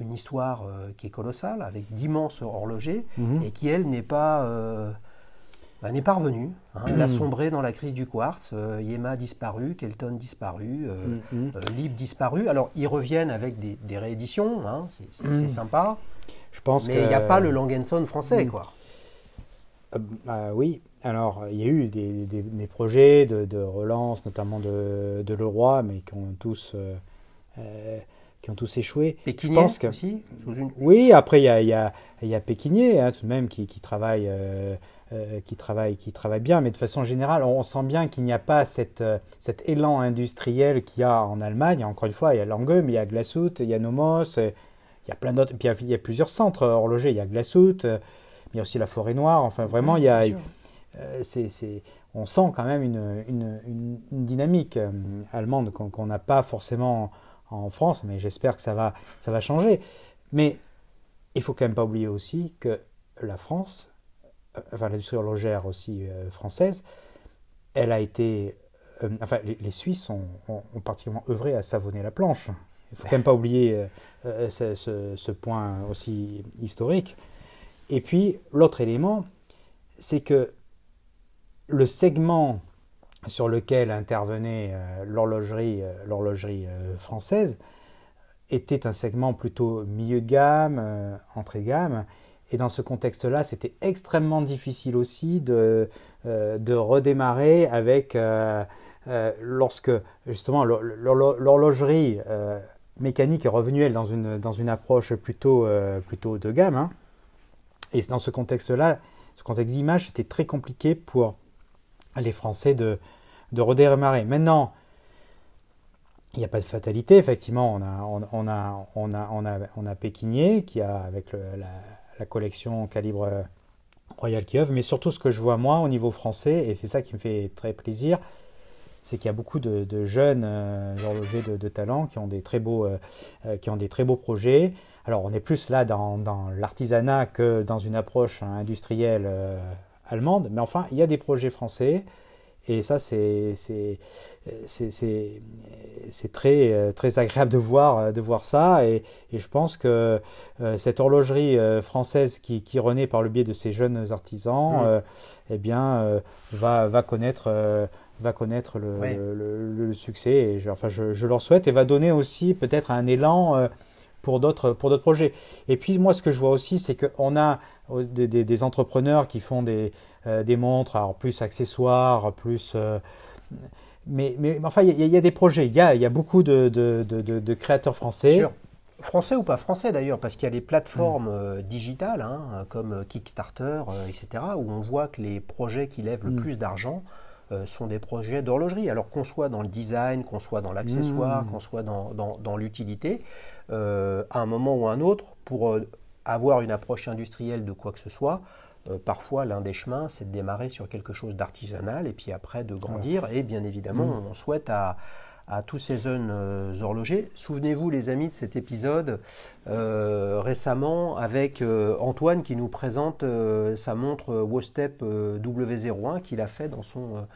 une histoire qui est colossale, avec d'immenses horlogers, mhm. et qui, elle, n'est pas, bah, n'est pas revenue. Hein. Elle a mhm. sombré dans la crise du quartz. Yema disparu, Kelton disparu, Lib disparu. Alors, ils reviennent avec des, rééditions, hein, c'est sympa. Je pense mais il n'y a pas le Langenson français, quoi. Euh, bah oui, alors il y a eu des, des, projets de, relance, notamment de, de Leroy, mais qui ont tous, euh, euh, qui ont tous échoué. Pékinier Je pense que, aussi Oui, après il y a, y a, y a Pékinier, hein, tout de même, qui, qui travaille. qui, travaille, qui travaille bien, mais de façon générale, on sent bien qu'il n'y a pas cette, cet élan industriel qu'il y a en Allemagne. Encore une fois, il y a Lange, mais il y a Glasout, il y a Nomos, il y a plein d'autres, puis il y, a, plusieurs centres horlogers, il y a Glasout, il y a aussi la forêt noire. Enfin, vraiment, il y a, euh, c'est, on sent quand même une, une, une, dynamique euh, allemande qu'on n'a pas forcément en France, mais j'espère que ça va, ça va changer. Mais il faut quand même pas oublier aussi que la France, euh, enfin l'industrie horlogère aussi française, elle a été, enfin les, Suisses ont, ont, particulièrement œuvré à savonner la planche. Il faut quand même pas oublier ce, ce, point aussi historique. Et puis, l'autre élément, c'est que le segment sur lequel intervenait euh, l'horlogerie, euh, euh, française était un segment plutôt milieu de gamme, entrée gamme. Et dans ce contexte-là, c'était extrêmement difficile aussi de, de redémarrer avec, lorsque justement l'horlogerie mécanique est revenue, elle, dans une, dans une approche plutôt, plutôt de gamme. Hein. Et dans ce contexte-là, ce contexte d'image, c'était très compliqué pour les Français de, de redémarrer. Maintenant, il n'y a pas de fatalité, effectivement. On a, Pékinier qui a, avec la, collection calibre Royal qui œuvre, mais surtout ce que je vois moi au niveau français, et c'est ça qui me fait très plaisir, c'est qu'il y a beaucoup de, jeunes euh, horlogers de, talent qui ont des très beaux, euh, euh, qui ont des très beaux projets. Alors on est plus là dans, l'artisanat que dans une approche industrielle euh, allemande, mais enfin il y a des projets français et ça c'est très, euh, très agréable de voir, euh, de voir ça et, je pense que cette horlogerie française qui, renaît par le biais de ces jeunes artisans mmh. eh bien, va, va connaître va connaître le, succès. Et enfin, je, je, leur souhaite et va donner aussi peut-être un élan pour d'autres pour d'autres projets. Et puis moi ce que je vois aussi c'est qu'on a euh, des, des, entrepreneurs qui font des, euh, des montres alors plus accessoires, plus euh, mais, mais enfin il y, a des projets, il y a, y a beaucoup de, de, de, créateurs français. Français ou pas français d'ailleurs, parce qu'il y a les plateformes mm. digitales hein, comme Kickstarter, etc., où on voit que les projets qui lèvent le mm. plus d'argent sont des projets d'horlogerie. Alors qu'on soit dans le design, qu'on soit dans l'accessoire, Mmh. qu'on soit dans, dans- dans l'utilité, euh, à un moment ou un autre, pour euh, avoir une approche industrielle de quoi que ce soit, euh, parfois l'un des chemins, c'est de démarrer sur quelque chose d'artisanal et puis après de grandir. Et bien évidemment, Mmh. on souhaite à, à tous ces jeunes euh, horlogers. Souvenez-vous, les amis, de cet épisode euh, récemment avec euh, Antoine qui nous présente sa montre Wostep euh, W01 qu'il a fait dans son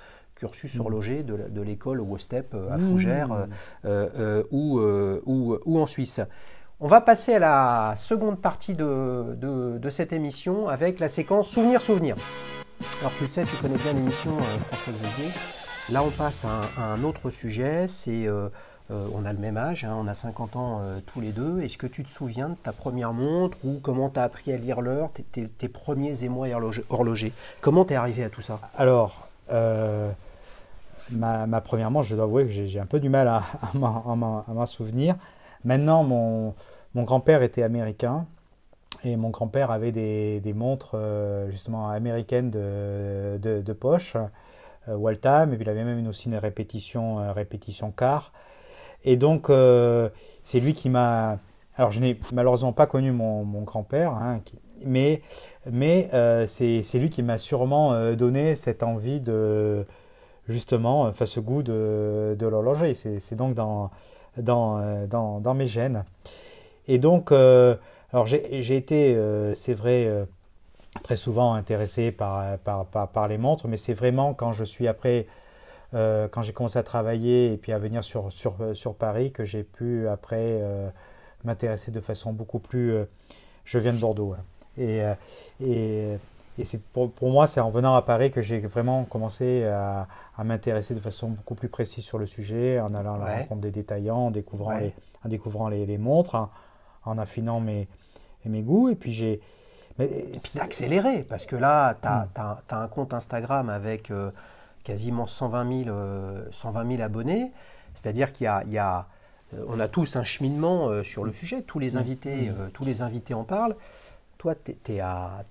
cursus Mm. horloger de, l'école Wostep euh, à Mmh. Fougères euh, euh, ou, ou- ou en Suisse. On va passer à la seconde partie de, de- de cette émission avec la séquence Souvenir-Souvenir. Alors tu le sais, tu connais bien l'émission euh, François Xavier. Là on passe à un, à un autre sujet, c'est euh, euh, on a le même âge, hein, on a 50 ans tous les deux. Est-ce que tu te souviens de ta première montre ou comment tu as appris à lire l'heure, tes, tes- tes premiers émois horloge- horlogers? Comment tu es arrivé à tout ça? Alors, ma, première manche, je dois avouer que j'ai un peu du mal à, m'en- souvenir. Maintenant, mon, grand-père était américain et mon grand-père avait des, montres euh, justement américaines de, poche, euh, Waltham, et puis il avait même une- aussi une répétition, euh, répétition car. Et donc, euh, c'est lui qui m'a. Alors, je n'ai malheureusement pas connu mon, grand-père, hein, mais, c'est lui qui m'a sûrement donné cette envie de, justement, enfin, ce goût de, de l'horlogerie. C'est donc dans, dans, euh, dans, dans mes gènes. Et donc, euh, alors j'ai été, euh, c'est vrai, euh, très souvent intéressé par, par, par, les montres, mais c'est vraiment quand je suis après, euh, quand j'ai commencé à travailler et puis à venir sur, sur, sur Paris que j'ai pu après euh, m'intéresser de façon beaucoup plus. euh, je viens de Bordeaux. hein. Et, euh, et, et c'est pour, pour moi, c'est en venant à Paris que j'ai vraiment commencé à, à m'intéresser de façon beaucoup plus précise sur le sujet, en allant à la Ouais. rencontre des détaillants, en découvrant Ouais. les, en découvrant les, les montres, en, en affinant mes, mes goûts. Et puis j'ai. mais Et puis t'as accéléré, parce que là, tu as, un compte Instagram avec euh, quasiment 120 000, euh, 120 000 abonnés. C'est-à-dire qu'il y a, il y a, euh, on a tous un cheminement sur le sujet. Tous les Mm. invités, Mm. euh, tous les invités en parlent. Toi, t'es à-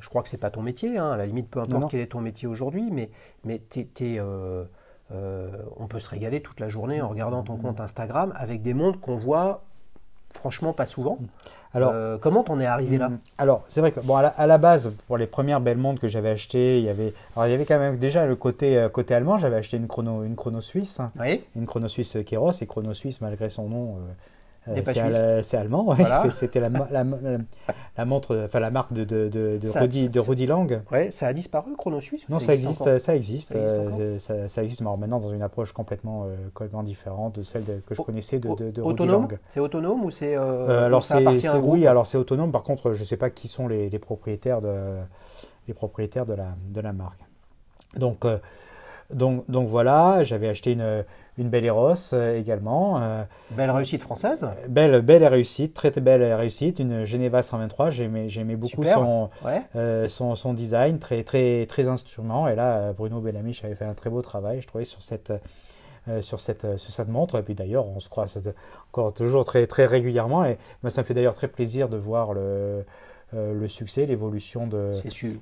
je crois que c'est pas ton métier. hein, à la limite, peu importe non. quel est ton métier aujourd'hui, mais, mais t'es, euh, euh, on peut se régaler toute la journée en regardant Mm. ton compte Instagram avec des montres qu'on voit franchement pas souvent. Alors, Euh, comment t'en es arrivé là? Mm. Alors, c'est vrai que bon, à la, à la base, pour les premières belles montres que j'avais achetées, il y avait, alors il y avait quand même déjà le côté, euh, côté allemand. J'avais acheté une chrono, une chrono suisse, Oui, une chrono suisse Keros, et chrono suisse, malgré son nom, euh, c'est al- c'est allemand. ouais. Voilà. C'est- C'était la, ma- la, la- la montre, enfin la marque de, de, de, de Ça- de Lang. Ouais, ça a disparu, Chrono Suisse Non, ça existe, ça existe, Ça existe euh, ça, ça existe, mais maintenant dans une approche complètement, euh, complètement différente de celle que je connaissais de, de, Lang. C'est autonome ou c'est. euh, Euh, alors c'est, oui, alors c'est autonome. Par contre, je ne sais pas qui sont les, les propriétaires de les propriétaires de la de la marque. Donc euh, donc donc voilà, j'avais acheté une une belle Eros euh, également, euh, Belle réussite française. belle belle réussite, très très belle réussite, une Geneva 123. J'aimais j'aimais beaucoup Super. son Ouais. euh, son, son design très très très instrument et là Bruno Bellamy avait fait un très beau travail je trouvais sur cette euh, sur cette sur cette montre et puis d'ailleurs on se croise encore toujours très très régulièrement et moi ça me fait d'ailleurs très plaisir de voir le euh, le succès l'évolution de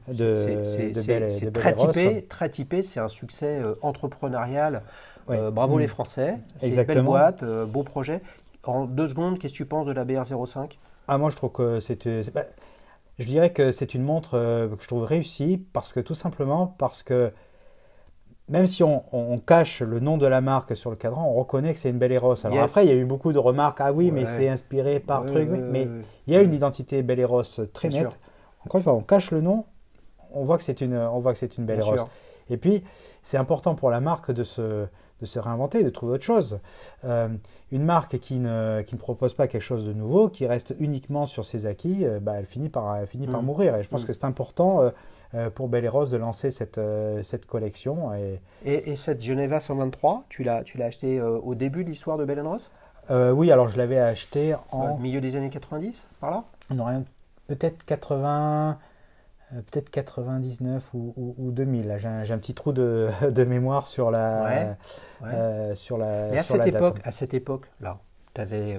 de- de Belle- très Belle typé, très typé. C'est un succès euh, entrepreneurial. Euh, bravo Mm. les Français. C'est une belle boîte, euh, beau projet. En deux secondes, qu'est-ce que tu penses de la BR05 Ah, moi, je trouve que c'est. euh, pas- je dirais que c'est une montre euh, que je trouve réussie parce que tout simplement parce que même si on, on- on cache le nom de la marque sur le cadran, on reconnaît que c'est une belle Eros. Alors Yes. après, il y a eu beaucoup de remarques. Ah oui, mais c'est inspiré par Ouais, truc. ouais, mais il y a une identité Belle Eros très Bien nette. sûr. Encore une fois, on cache le nom, on voit que c'est une, on voit que c'est une Belle Eros. Et puis, c'est important pour la marque de se, de se réinventer, de trouver autre chose. Euh, une marque qui ne, qui ne propose pas quelque chose de nouveau, qui reste uniquement sur ses acquis, euh, bah, elle finit par, elle finit par Mm. mourir. Et je pense Mm. que c'est important euh, pour Belle et Rose de lancer cette, cette collection. Et, Et, et cette Geneva 123, tu l'as, tu l'as acheté euh, au début de l'histoire de Bell Ross euh, oui, alors je l'avais acheté en Milieu des années 90, par là? Non, rien, peut-être 80, euh, peut-être 99 ou, ou- ou 2000. Là, J'ai un, petit trou de, [laughs] de mémoire sur la, Ouais, ouais. euh, sur la, Mais à sur cette la date. époque, à cette époque là, tu avais,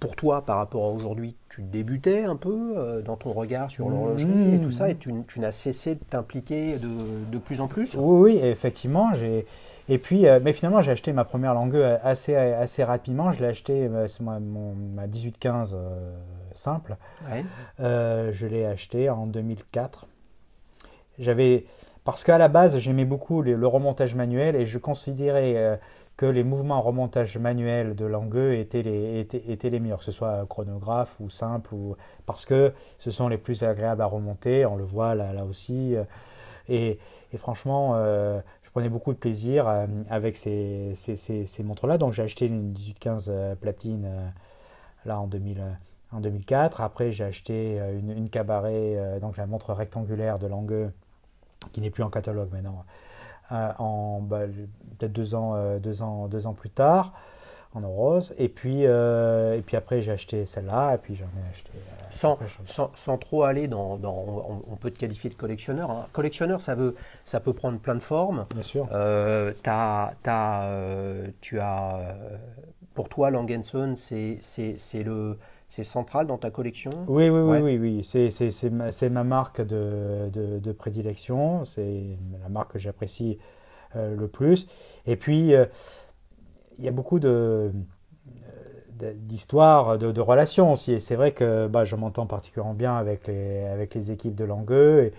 pour toi, par rapport à aujourd'hui, tu débutais un peu euh, dans ton regard sur l'horlogerie et tout ça, et tu, n'as cessé de t'impliquer de, plus en plus? Oui, oui effectivement. J'ai... Et puis, euh, mais finalement, j'ai acheté ma première langue assez, assez rapidement. Je l'ai acheté, euh, c'est ma, ma 1815 simple. je l'ai acheté en 2004. J'avais, parce qu'à la base, j'aimais beaucoup le remontage manuel et je considérais que les mouvements remontage manuel de Langueux étaient les, étaient, les meilleurs, que ce soit chronographe ou simple, ou, parce que ce sont les plus agréables à remonter, on le voit là, là aussi. Euh, et, franchement, euh, je prenais beaucoup de plaisir euh, avec ces, ces, ces, montres-là. Donc j'ai acheté une 1815 platine là en, 2000, en 2004. Après, j'ai acheté une, une cabaret, donc la montre rectangulaire de Langueux, qui n'est plus en catalogue maintenant euh, en bah, peut-être deux ans, euh, deux, ans, deux ans plus tard en rose. Et puis, euh, et puis après, j'ai acheté celle-là, et puis j'en ai acheté. sans, sans, sans, trop aller dans. on, peut te qualifier de collectionneur. Hein. Collectionneur, ça, veut, ça peut prendre plein de formes. Bien sûr. as, tu as. Pour toi, Langenson, c'est le c'est central dans ta collection? Oui, oui, oui, oui, oui. C'est ma, ma, marque de, de, prédilection. C'est la marque que j'apprécie euh, le plus. Et puis, euh, il y a beaucoup de d'histoires, de, de, relations aussi. c'est vrai que bah, je m'entends particulièrement bien avec les, avec les équipes de Langueux.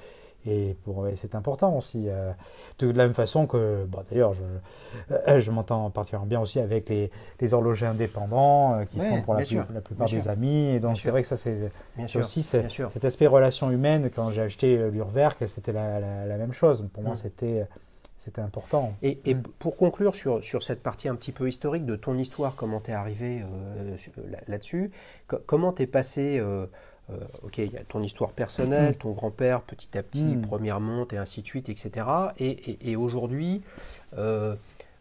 Et, et, c'est important aussi. Euh, de la même façon que, bon, d'ailleurs, je, euh, je m'entends particulièrement bien aussi avec les, les horlogers indépendants euh, qui sont pour la, la plupart des amis. Et donc, c'est vrai que ça, c'est aussi cet aspect relation humaine. Quand j'ai acheté l'Urwerk, c'était la, la, même chose. Pour moi, mm. c'était c'était important. Et, et, pour conclure sur, sur, cette partie un petit peu historique de ton histoire, comment tu es arrivé là-dessus, comment tu es passé euh, ok, il y a ton histoire personnelle, ton grand-père petit à petit, mm. première monte et ainsi de suite, etc. Et, aujourd'hui, euh,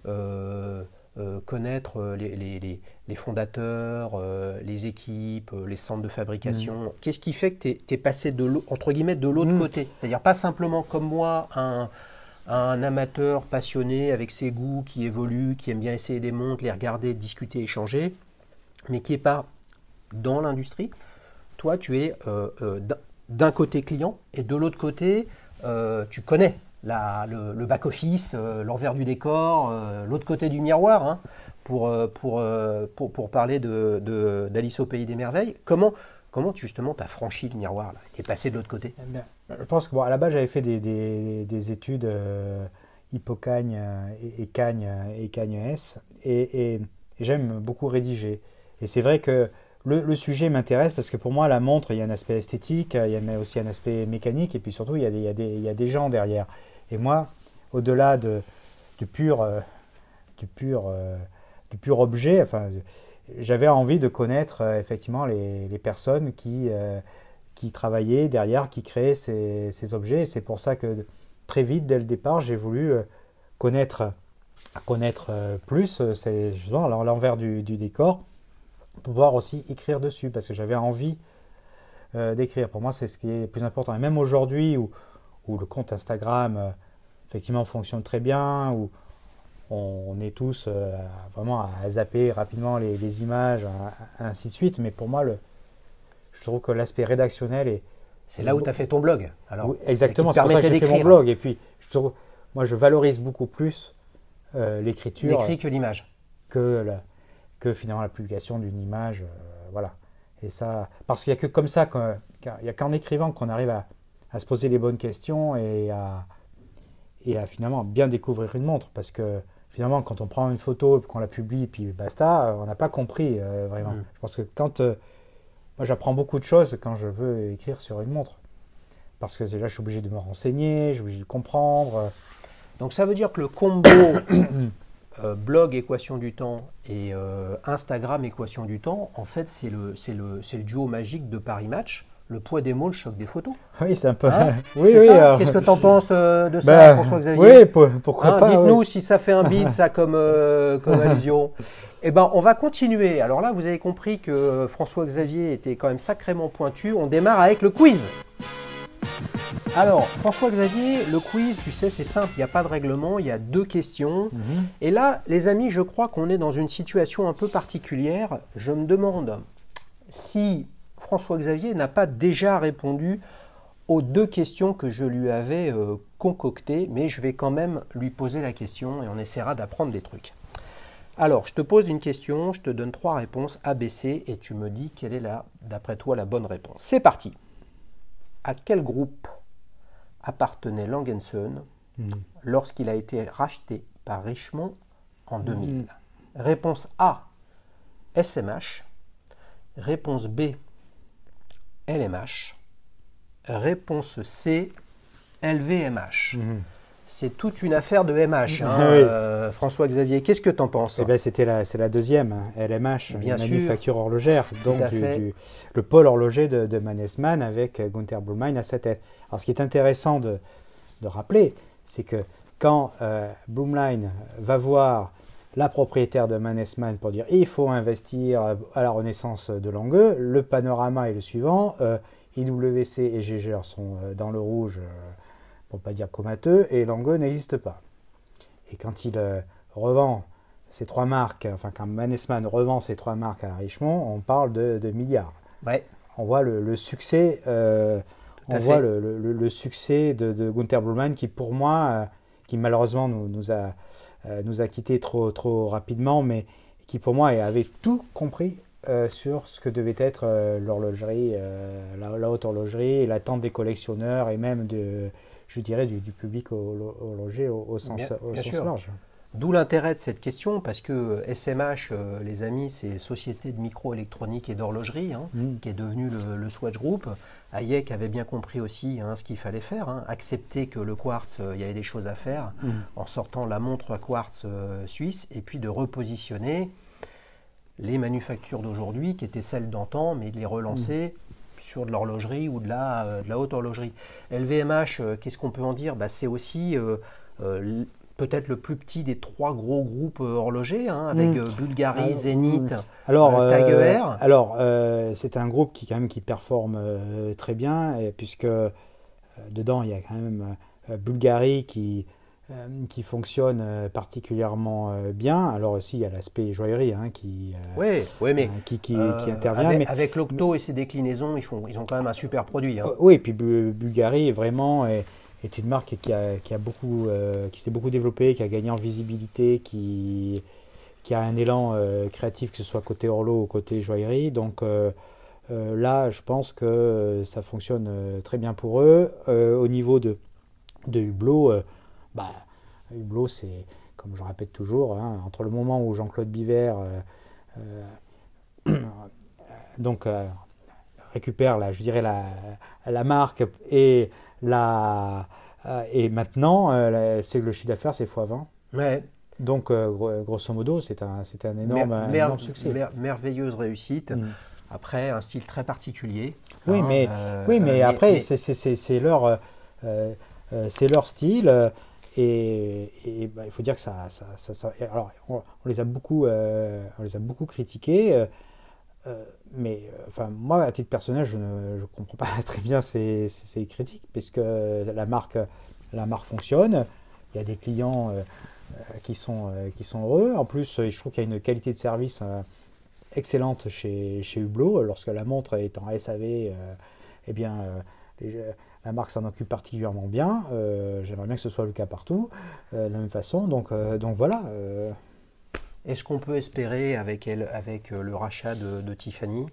euh, connaître les, fondateurs, les équipes, les centres de fabrication, mm. qu'est-ce qui fait que tu es, passé de entre guillemets de l'autre mm. côté? C'est-à-dire pas simplement comme moi, un, un amateur passionné avec ses goûts qui évolue, qui aime bien essayer des montres, les regarder, discuter, échanger, mais qui n'est pas dans l'industrie, toi, tu es euh, euh, d'un côté client et de l'autre côté, euh, tu connais le, back-office, l'envers du décor, l'autre côté du miroir, hein, pour, parler d'Alice au Pays des Merveilles. Comment, comment justement tu as franchi le miroir Tu es passé de l'autre côté? Eh Je pense que à la base, j'avais fait des, des, études Hippocagne et, et, Cagne et Cagne S, et, j'aime beaucoup rédiger. Et c'est vrai que le, sujet m'intéresse parce que pour moi, la montre, il y a un aspect esthétique, il y a aussi un aspect mécanique, et puis surtout, il y a des, gens derrière. Et moi, au-delà du, pur, euh, du pur objet, enfin, j'avais envie de connaître euh, effectivement les, personnes qui, euh, qui travaillaient derrière, qui créaient ces, ces objets. C'est pour ça que très vite, dès le départ, j'ai voulu connaître, connaître plus, c'est justement l'envers du, décor pouvoir aussi écrire dessus parce que j'avais envie euh, d'écrire. Pour moi, c'est ce qui est le plus important. Et même aujourd'hui, où, où, le compte Instagram, euh, effectivement, fonctionne très bien, où on, est tous euh, vraiment à zapper rapidement les, images, ainsi de suite. Mais pour moi, le, je trouve que l'aspect rédactionnel est. C'est là où tu as fait ton blog. Alors, exactement, c'est pour ça que j'ai fait mon blog. Et puis, je trouve, moi, je valorise beaucoup plus l'écriture. L'écrit que l'image. Que la, que finalement la publication d'une image. Euh, voilà. Et ça, parce qu'il n'y a que comme ça, il n'y a qu'en écrivant qu'on arrive à, à, se poser les bonnes questions et à, et à finalement bien découvrir une montre. Parce que finalement, quand on prend une photo qu'on la publie, puis basta, on n'a pas compris euh, vraiment. Mm. Je pense que quand. Euh, moi, j'apprends beaucoup de choses quand je veux écrire sur une montre. Parce que là, je suis obligé de me renseigner, je suis obligé de comprendre. Donc ça veut dire que le combo [coughs] Euh, blog équation du temps et euh, Instagram équation du temps, en fait, c'est le, le, le duo magique de Paris Match. Le poids des mots, le choc des photos. [laughs] Oui, c'est un peu. Hein [laughs] oui, oui. Qu'est-ce que tu en penses euh, de ça, ben, François-Xavier Oui, pourquoi hein, pas. Dites-nous si ça fait un bide, ça, comme, comme [laughs] allusion. Eh ben, on va continuer. Alors là, vous avez compris que François-Xavier était quand même sacrément pointu. On démarre avec le quiz. Alors, François-Xavier, le quiz, tu sais, c'est simple, il n'y a pas de règlement, il y a deux questions. Mhm. Et là, les amis, je crois qu'on est dans une situation un peu particulière. Je me demande si François Xavier n'a pas déjà répondu aux deux questions que je lui avais euh, concoctées, mais je vais quand même lui poser la question et on essaiera d'apprendre des trucs. Alors, je te pose une question, je te donne trois réponses A, B, C, et tu me dis quelle est, la, d'après toi, la bonne réponse. C'est parti. À quel groupe appartenait Langenson Hmm. lorsqu'il a été racheté par Richemont en 2000 Réponse A, SMH. Réponse B, LMH. Réponse C, LVMH. C'est toute une affaire de MH, hein, [laughs] Oui. euh, François-Xavier. Qu'est-ce que tu en penses? Eh ben, c'était la, c'est la deuxième, hein, LMH, Bien sûr. manufacture horlogère, donc du- le pôle horloger de, de Mannesmann avec Gunther Blumlein à sa tête. Alors, ce qui est intéressant de, de rappeler, c'est que quand euh, Blumlein va voir la propriétaire de Mannesmann pour dire il faut investir à la renaissance de Langueux, le panorama est le suivant. euh, IWC et Gégeur sont euh, dans le rouge, euh, pour pas dire comateux, et Langueux n'existe pas. Et quand il revend ces trois marques, enfin quand Mannesmann revend ces trois marques à Richemont, on parle de, de milliards. Ouais, On voit le, le succès, euh, on voit le, le- le succès de, de Gunther Blumlein qui pour moi, euh, qui malheureusement nous, nous a, euh, nous a quittés trop, trop rapidement, mais qui pour moi avait tout compris euh, sur ce que devait être euh, l'horlogerie, la, la haute horlogerie, l'attente des collectionneurs et même de, je dirais du, du public hor- horloger au, au sens, Bien- au bien sens large. D'où l'intérêt de cette question, parce que SMH, euh, les amis, c'est Société de microélectronique et d'horlogerie, hein, Mm. qui est devenu le, le Swatch Group. Hayek avait bien compris aussi hein, ce qu'il fallait faire, hein, accepter que le quartz, euh, il y avait des choses à faire, Mm. en sortant la montre quartz euh, suisse, et puis de repositionner les manufactures d'aujourd'hui, qui étaient celles d'antan, mais de les relancer sur de l'horlogerie ou de la, euh, de la haute horlogerie. LVMH, euh, qu'est-ce qu'on peut en dire? Bah, C'est aussi euh, euh, peut-être le plus petit des trois gros groupes euh, horlogers, hein, avec Mm. euh, Bulgari, Ah, Zénith. Alors, Euh, alors euh, c'est un groupe qui quand même qui performe euh, très bien, et puisque dedans il y a quand même euh, Bulgari qui qui fonctionne particulièrement bien. Alors aussi il y a l'aspect joaillerie hein, qui, Oui, ouais, mais qui, qui, euh, qui intervient. avec, mais avec l'Octo et ses déclinaisons, ils, font, ils ont quand même un super produit. hein. Oui, et puis Bu- Bulgari est vraiment est, est une marque qui a, qui a beaucoup, euh, qui s'est beaucoup développée, qui a gagné en visibilité, qui, qui a un élan euh, créatif, que ce soit côté horlo ou côté joaillerie. Donc euh, là, je pense que ça fonctionne très bien pour eux. Au niveau de, de Hublot, bah, Hublot, c'est, comme je répète toujours, hein, entre le moment où Jean-Claude Biver [coughs] donc, récupère je dirais la, la marque et la euh, et maintenant euh, c'est le chiffre d'affaires c'est x20 Ouais, donc euh, gro- grosso modo c'est un un énorme, mer- un énorme succès mer- merveilleuse réussite. Mm. Après, un style très particulier. Oui, hein, mais- euh, oui mais mais- après mais- c'est- leur euh, leur style et, et, bah, il faut dire que ça, ça, ça- ça- alors on, on les a beaucoup euh, on les a beaucoup critiqués mais euh, enfin moi à titre personnel je ne je comprends pas [laughs] très bien ces, ces- critiques puisque la marque la marque fonctionne. Il y a des clients euh, euh, qui sont qui sont heureux. En plus je trouve qu'il y a une qualité de service excellente chez chez Hublot. Lorsque la montre est en SAV eh bien la marque s'en occupe particulièrement bien. J'aimerais bien que ce soit le cas partout de la même façon. Donc donc voilà Est-ce qu'on peut espérer avec, elle, avec euh, le rachat de, de Tiffany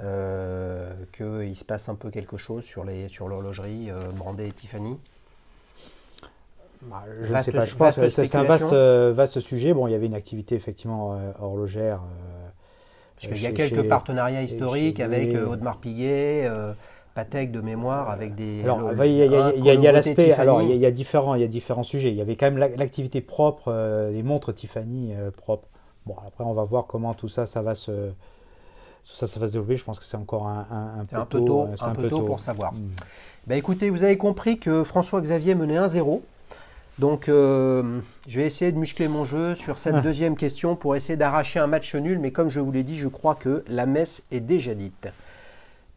euh, qu'il se passe un peu quelque chose sur les sur l'horlogerie euh, brandée Tiffany? Bah, je ne sais pas, je pense que c'est un vaste, vaste sujet. Bon, il y avait une activité effectivement horlogère. Parce qu'il y a quelques chez- partenariats historiques chez- avec Audemars Piguet, euh, Patek de mémoire, avec des. Alors, bah, il y a, l'aspect. Tiffany. Alors, il y a, il y a différents, il y a différents sujets. Il y avait quand même la- l'activité propre euh, des montres Tiffany euh, propres. Bon, après, on va voir comment tout ça, ça va se, tout ça, ça va se développer. Je pense que c'est encore un, un, un C'est un peu tôt, c'est un peu tôt pour savoir. Mm. Bah, écoutez, vous avez compris que François-Xavier menait 1-0. Donc, euh, je vais essayer de muscler mon jeu sur cette Ah. deuxième question pour essayer d'arracher un match nul. Mais comme je vous l'ai dit, je crois que la messe est déjà dite.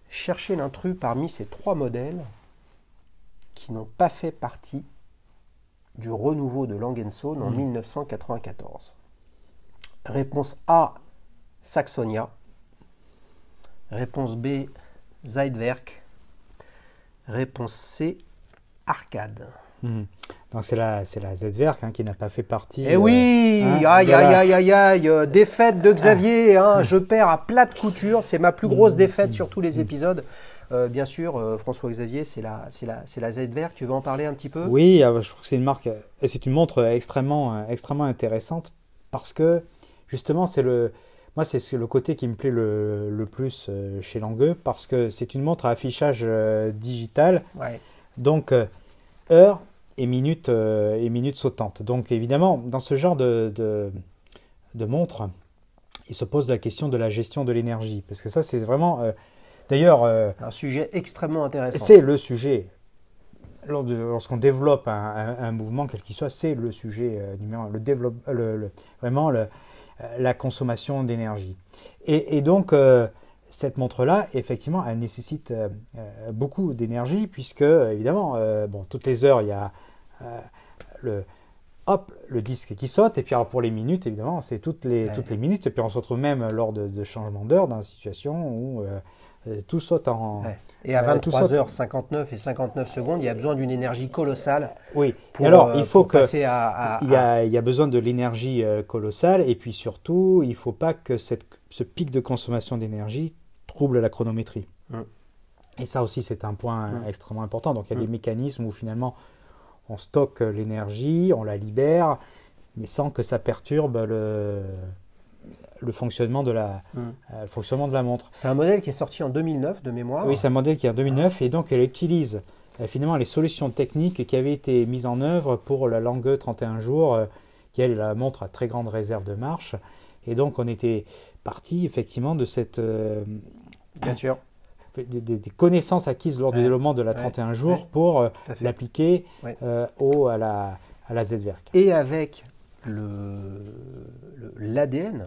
Cherchez l'intrus parmi ces trois modèles qui n'ont pas fait partie du renouveau de Langenson en Mm. 1994. Réponse A, Saxonia. Réponse B, Zeitwerk. Réponse C, Arcade. Mhm. Donc c'est la, c'est la Z-Werk hein, qui n'a pas fait partie. Eh oui hein, Aïe, aïe, aïe, aïe, aïe euh, Défaite de Xavier, hein, je perds à plate couture, c'est ma plus grosse défaite sur tous les épisodes. Euh, bien sûr, euh, François-Xavier, c'est la, c'est la, c'est la Z-Werk, tu veux en parler un petit peu? Oui, euh, je trouve que c'est une marque, euh, et c'est une montre extrêmement, euh, extrêmement intéressante parce que justement, c'est le, moi, c'est ce- le côté qui me plaît le, le plus euh, chez Langueux parce que c'est une montre à affichage euh, digital, Ouais. donc euh, heure et minutes euh, et minutes sautantes. Donc évidemment, dans ce genre de, de, de montre, il se pose la question de la gestion de l'énergie parce que ça, c'est vraiment, euh, d'ailleurs. euh, Un sujet extrêmement intéressant. c'est le sujet. Lorsqu'on développe un, un- un mouvement, quel qu'il soit, c'est le sujet numéro un, le développe, le- le- vraiment le- la consommation d'énergie. Et, et donc, cette montre-là, effectivement, elle nécessite euh, euh, beaucoup d'énergie, puisque, évidemment, euh, bon, toutes les heures, il y a euh, le, hop, le disque qui saute, et puis alors pour les minutes, évidemment, c'est toutes les, Ouais. toutes les minutes, et puis on se retrouve même lors de, de changements d'heure dans une situation où tout saute en... Ouais. Et à Euh, tout ça, 23h59 et 59 secondes, il y a besoin d'une énergie colossale Oui, pour, et alors euh, il faut que à, à- il y, a, il y a besoin de l'énergie euh, colossale et puis surtout il ne faut pas que cette, ce pic de consommation d'énergie trouble la chronométrie. Mm. Et ça aussi c'est un point Mm. extrêmement important. Donc il y a des mécanismes où finalement on stocke l'énergie, on la libère, mais sans que ça perturbe le, le fonctionnement de la, Mm. euh, le fonctionnement de la montre. C'est un modèle qui est sorti en 2009 de mémoire. Oui, c'est un modèle qui est en 2009 et donc elle utilise euh, finalement les solutions techniques qui avaient été mises en œuvre pour la Langue 31 jours, euh, qui elle la montre à très grande réserve de marche. Et donc on était parti effectivement de cette euh, Bien sûr, des, des- des connaissances acquises lors du développement de la Ouais. 31 jours Ouais. pour euh, l'appliquer Ouais. euh, au à la à la. Et avec le, le- l'ADN euh,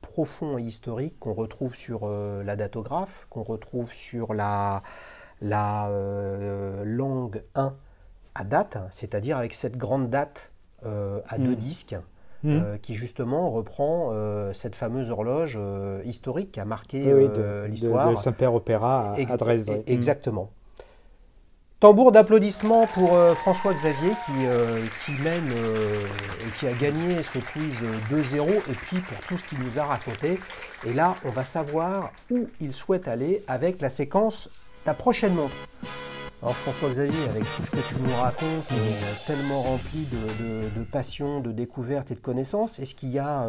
profond et historique qu'on retrouve sur euh, la datographe, qu'on retrouve sur la, la euh, langue 1 à date, c'est-à-dire avec cette grande date euh, à deux Mm. disques, euh, qui justement reprend euh, cette fameuse horloge euh, historique qui a marqué Oui, oui, euh, de, de- l'histoire. de Saint-Père Opéra à, à Dresde. Exactement. Tambour d'applaudissements pour euh, François-Xavier qui, euh, qui mène euh, et qui a gagné ce quiz euh, 2-0 et puis pour tout ce qu'il nous a raconté. Et là, on va savoir où il souhaite aller avec la séquence Ta prochaine montre. Alors François-Xavier, avec tout ce que tu nous racontes, tellement rempli de, passion, de découverte et de connaissances, est-ce qu'il y a,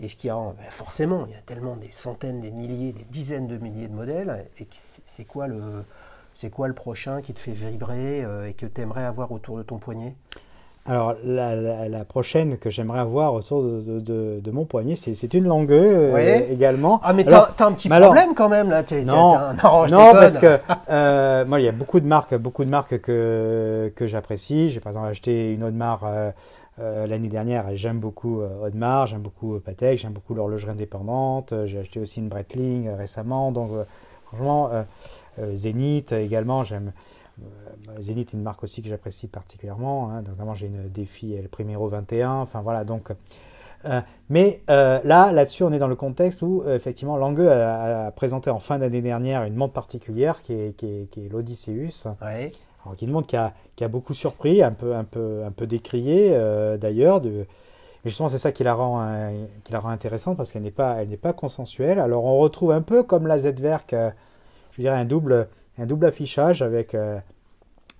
est-ce a ben, forcément, il y a tellement des centaines, des milliers, des dizaines de milliers de modèles, et c'est quoi le, c'est quoi le prochain qui te fait vibrer euh, et que tu aimerais avoir autour de ton poignet? Alors, la, la- la prochaine que j'aimerais avoir autour de, de- de- de mon poignet, c'est une langue euh, également. Ah mais t'as, un petit alors- problème quand même là. Non, un- parce que euh, moi, il y a beaucoup de marques, beaucoup de marques que, que j'apprécie. J'ai par exemple acheté une Audemars euh, l'année dernière et j'aime beaucoup Audemars, j'aime beaucoup Patek, j'aime beaucoup l'horlogerie indépendante. J'ai acheté aussi une Breitling récemment. Donc, franchement, euh, Zénith également, j'aime. euh, Zénith est une marque aussi que j'apprécie particulièrement. hein. Donc, notamment, j'ai une Défi El Primero 21. Enfin, voilà, donc. euh, mais euh, là, là-dessus, on est dans le contexte où, euh, effectivement, Langueux a, a présenté en fin d'année dernière une montre particulière qui est, qui est, qui est l'Odysseus. Ouais. Alors, qui est une montre qui a, qui a beaucoup surpris, un peu, un peu, un peu décriée d'ailleurs. De... Mais justement, c'est ça qui la rend, qui la rend intéressante parce qu'elle n'est pas, elle n'est pas consensuelle. Alors, on retrouve un peu comme la Z-Werk, je dirais un double, un double affichage avec, euh,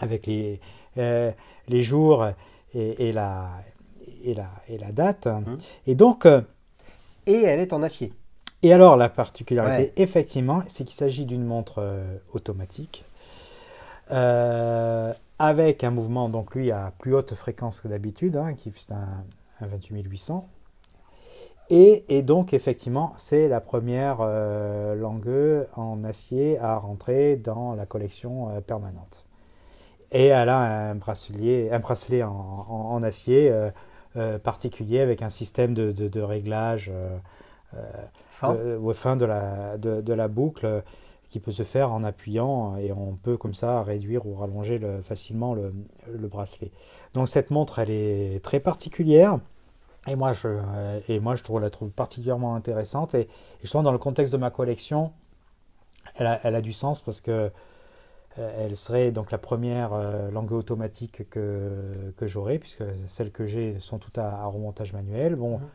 avec les, euh, les jours et, et la, et, la, et la date. Et donc, euh, Et elle est en acier. et alors, la particularité, Ouais. effectivement, c'est qu'il s'agit d'une montre euh, automatique euh, avec un mouvement, donc lui, à plus haute fréquence que d'habitude, hein, qui c'est un, un 28800. Et, et donc, effectivement, c'est la première euh, langue en acier à rentrer dans la collection euh, permanente. Et elle a un bracelet, un bracelet en, en- en acier euh, euh, particulier avec un système de, de- de réglage Fin. euh, au fin de la, de, de la boucle qui peut se faire en appuyant et on peut comme ça réduire ou rallonger le- facilement le, le bracelet. Donc cette montre, elle est très particulière. Et moi, je, euh, et moi, je trouve, la trouve particulièrement intéressante. Et, et justement, dans le contexte de ma collection, elle a, elle a, du sens parce que elle serait donc la première langue automatique que, que j'aurai, puisque celles que j'ai sont toutes à, remontage manuel. Bon, mhm.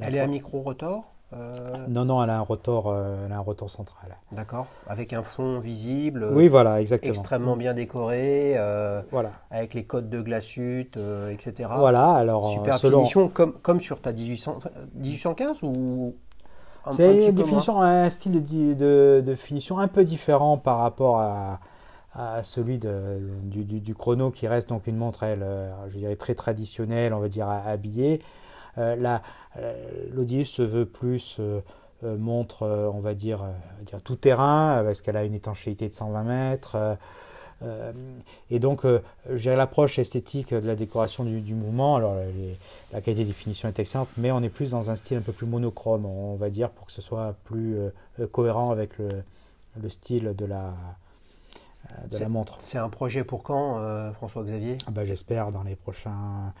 Elle est à micro-rotor euh, non, non, elle a un rotor, euh, elle a un rotor central. D'accord, avec un fond visible. Oui, voilà, exactement. Extrêmement bien décoré. Euh, voilà. Avec les codes de glaçute, etc. Voilà, alors. Super finition, comme, comme sur ta 1800, 1815 ou. C'est un style de, de, finition un peu différent par rapport à, à celui de, du, du, chrono qui reste donc une montre, elle, je dirais très traditionnelle, on va dire habillée. La, L'Odius se veut plus euh, euh, montre, euh, on va dire, dire tout terrain, parce qu'elle a une étanchéité de 120 mètres. et donc, j'ai l'approche esthétique de la décoration du, mouvement. Alors, la qualité de définition est excellente, mais on est plus dans un style un peu plus monochrome, on va dire, pour que ce soit plus cohérent avec le, style de la, de la montre. C'est un projet pour quand, François-Xavier? Ah bah, J'espère dans les prochains,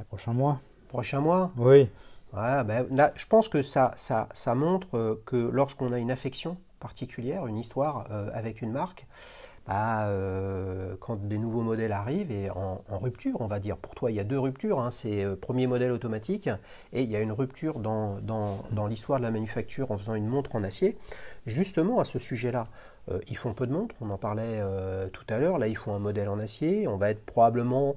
les prochains mois. Prochains mois. Oui. Ben, là, je pense que ça, ça, ça montre euh, que lorsqu'on a une affection particulière, une histoire euh, avec une marque, bah, euh, quand des nouveaux modèles arrivent et en, rupture, on va dire, pour toi il y a deux ruptures, hein, c'est premier modèle automatique et il y a une rupture dans, dans, dans l'histoire de la manufacture en faisant une montre en acier. Justement à ce sujet-là, ils font peu de montres, on en parlait tout à l'heure, là ils font un modèle en acier, on va être probablement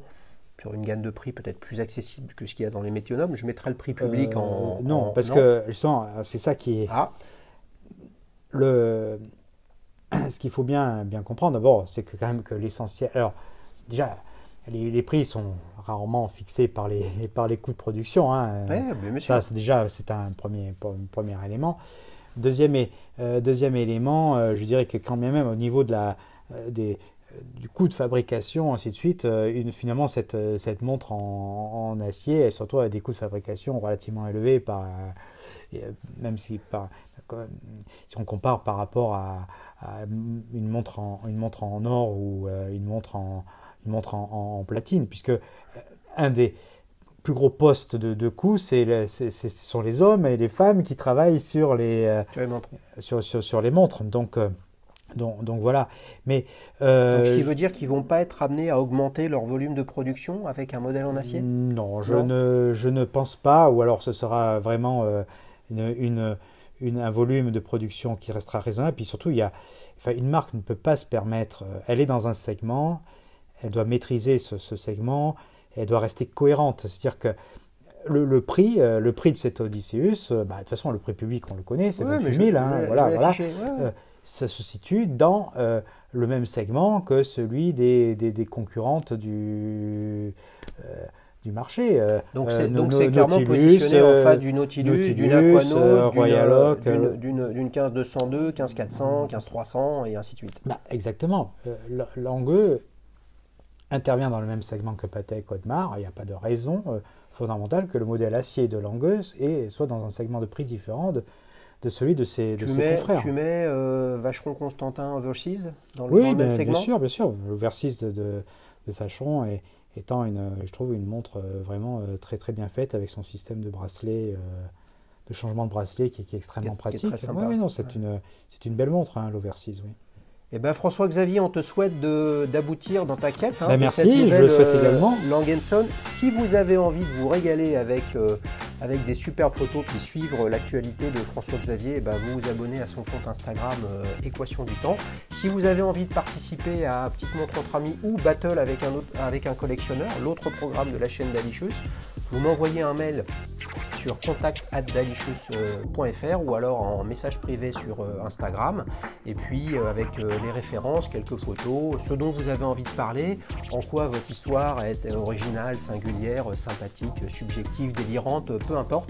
sur une gamme de prix peut-être plus accessible que ce qu'il y a dans les métionomes. Je mettrai le prix public en. Euh, non, parce que justement, c'est ça qui est. Ah. Le, [clears throat] ce qu'il faut bien, bien comprendre d'abord, c'est que quand même que l'essentiel. Alors, déjà, les, prix sont rarement fixés par les, [laughs] par les coûts de production. Hein. ça, c'est déjà c'est un premier, premier élément. Deuxième, euh, deuxième élément, euh, je dirais que quand même au niveau de la, des, du coût de fabrication, ainsi de suite, euh, finalement, cette, euh, cette montre en, acier, elle surtout a des coûts de fabrication relativement élevés, par, euh, même si, par, si on compare par rapport à, une, montre en, une montre en or ou une montre en, une montre en, platine, puisque un des plus gros postes de, de coûts, c'est, ce sont les hommes et les femmes qui travaillent sur les, sur, sur, sur, les montres. Donc, donc, voilà. Mais, euh, ce qui veut dire qu'ils ne vont pas être amenés à augmenter leur volume de production avec un modèle en acier? Non, je, Ne, je ne pense pas. Ou alors ce sera vraiment euh, une, une, un volume de production qui restera raisonnable. Puis surtout, il y a, enfin, une marque ne peut pas se permettre. Euh, elle est dans un segment, elle doit maîtriser ce, segment, elle doit rester cohérente. C'est-à-dire que le, prix, le prix de cet Odysseus, bah, de toute façon, le prix public, on le connaît, c'est 28 000. Hein, voilà, voilà ça se situe dans euh, le même segment que celui des, des, concurrentes du, euh, du marché. Euh, donc c'est clairement positionné en face du Nautilus, d'une Aquano, d'une 15202, 15400, 15300 et ainsi de suite. Bah, exactement. Langueux intervient dans le même segment que Patek Audemars. Il n'y a pas de raison fondamentale que le modèle acier de Langueuse soit dans un segment de prix différent de, de celui de ses, de ses confrères. Tu mets euh, Vacheron Constantin Overseas dans le, oui, même segment bien sûr, bien sûr. L'Overseas de, de, de, Vacheron est, étant, une, je trouve, une montre euh, vraiment euh, très très bien faite avec son système de bracelet, de changement de bracelet qui, qui est extrêmement pratique. oui, non, c'est une, une belle montre, hein, l'Overseas, oui. Eh ben François-Xavier, on te souhaite d'aboutir dans ta quête. Hein, ben, merci, je le souhaite euh, également. Langenson, si vous avez envie de vous régaler avec, euh, avec des superbes photos qui suivent l'actualité de François-Xavier, eh ben, vous vous abonnez à son compte Instagram euh, Équation du Temps. Si vous avez envie de participer à Petite Montre entre amis ou Battle avec un, autre, avec un collectionneur, l'autre programme de la chaîne d'Alicious, vous m'envoyez un mail sur contact.dalicious.fr ou alors en message privé sur Instagram. Et puis avec les références, quelques photos, ce dont vous avez envie de parler, en quoi votre histoire est originale, singulière, sympathique, subjective, délirante, peu importe.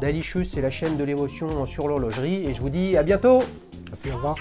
Dalicious, c'est la chaîne de l'émotion sur l'horlogerie et je vous dis à bientôt Merci, au revoir.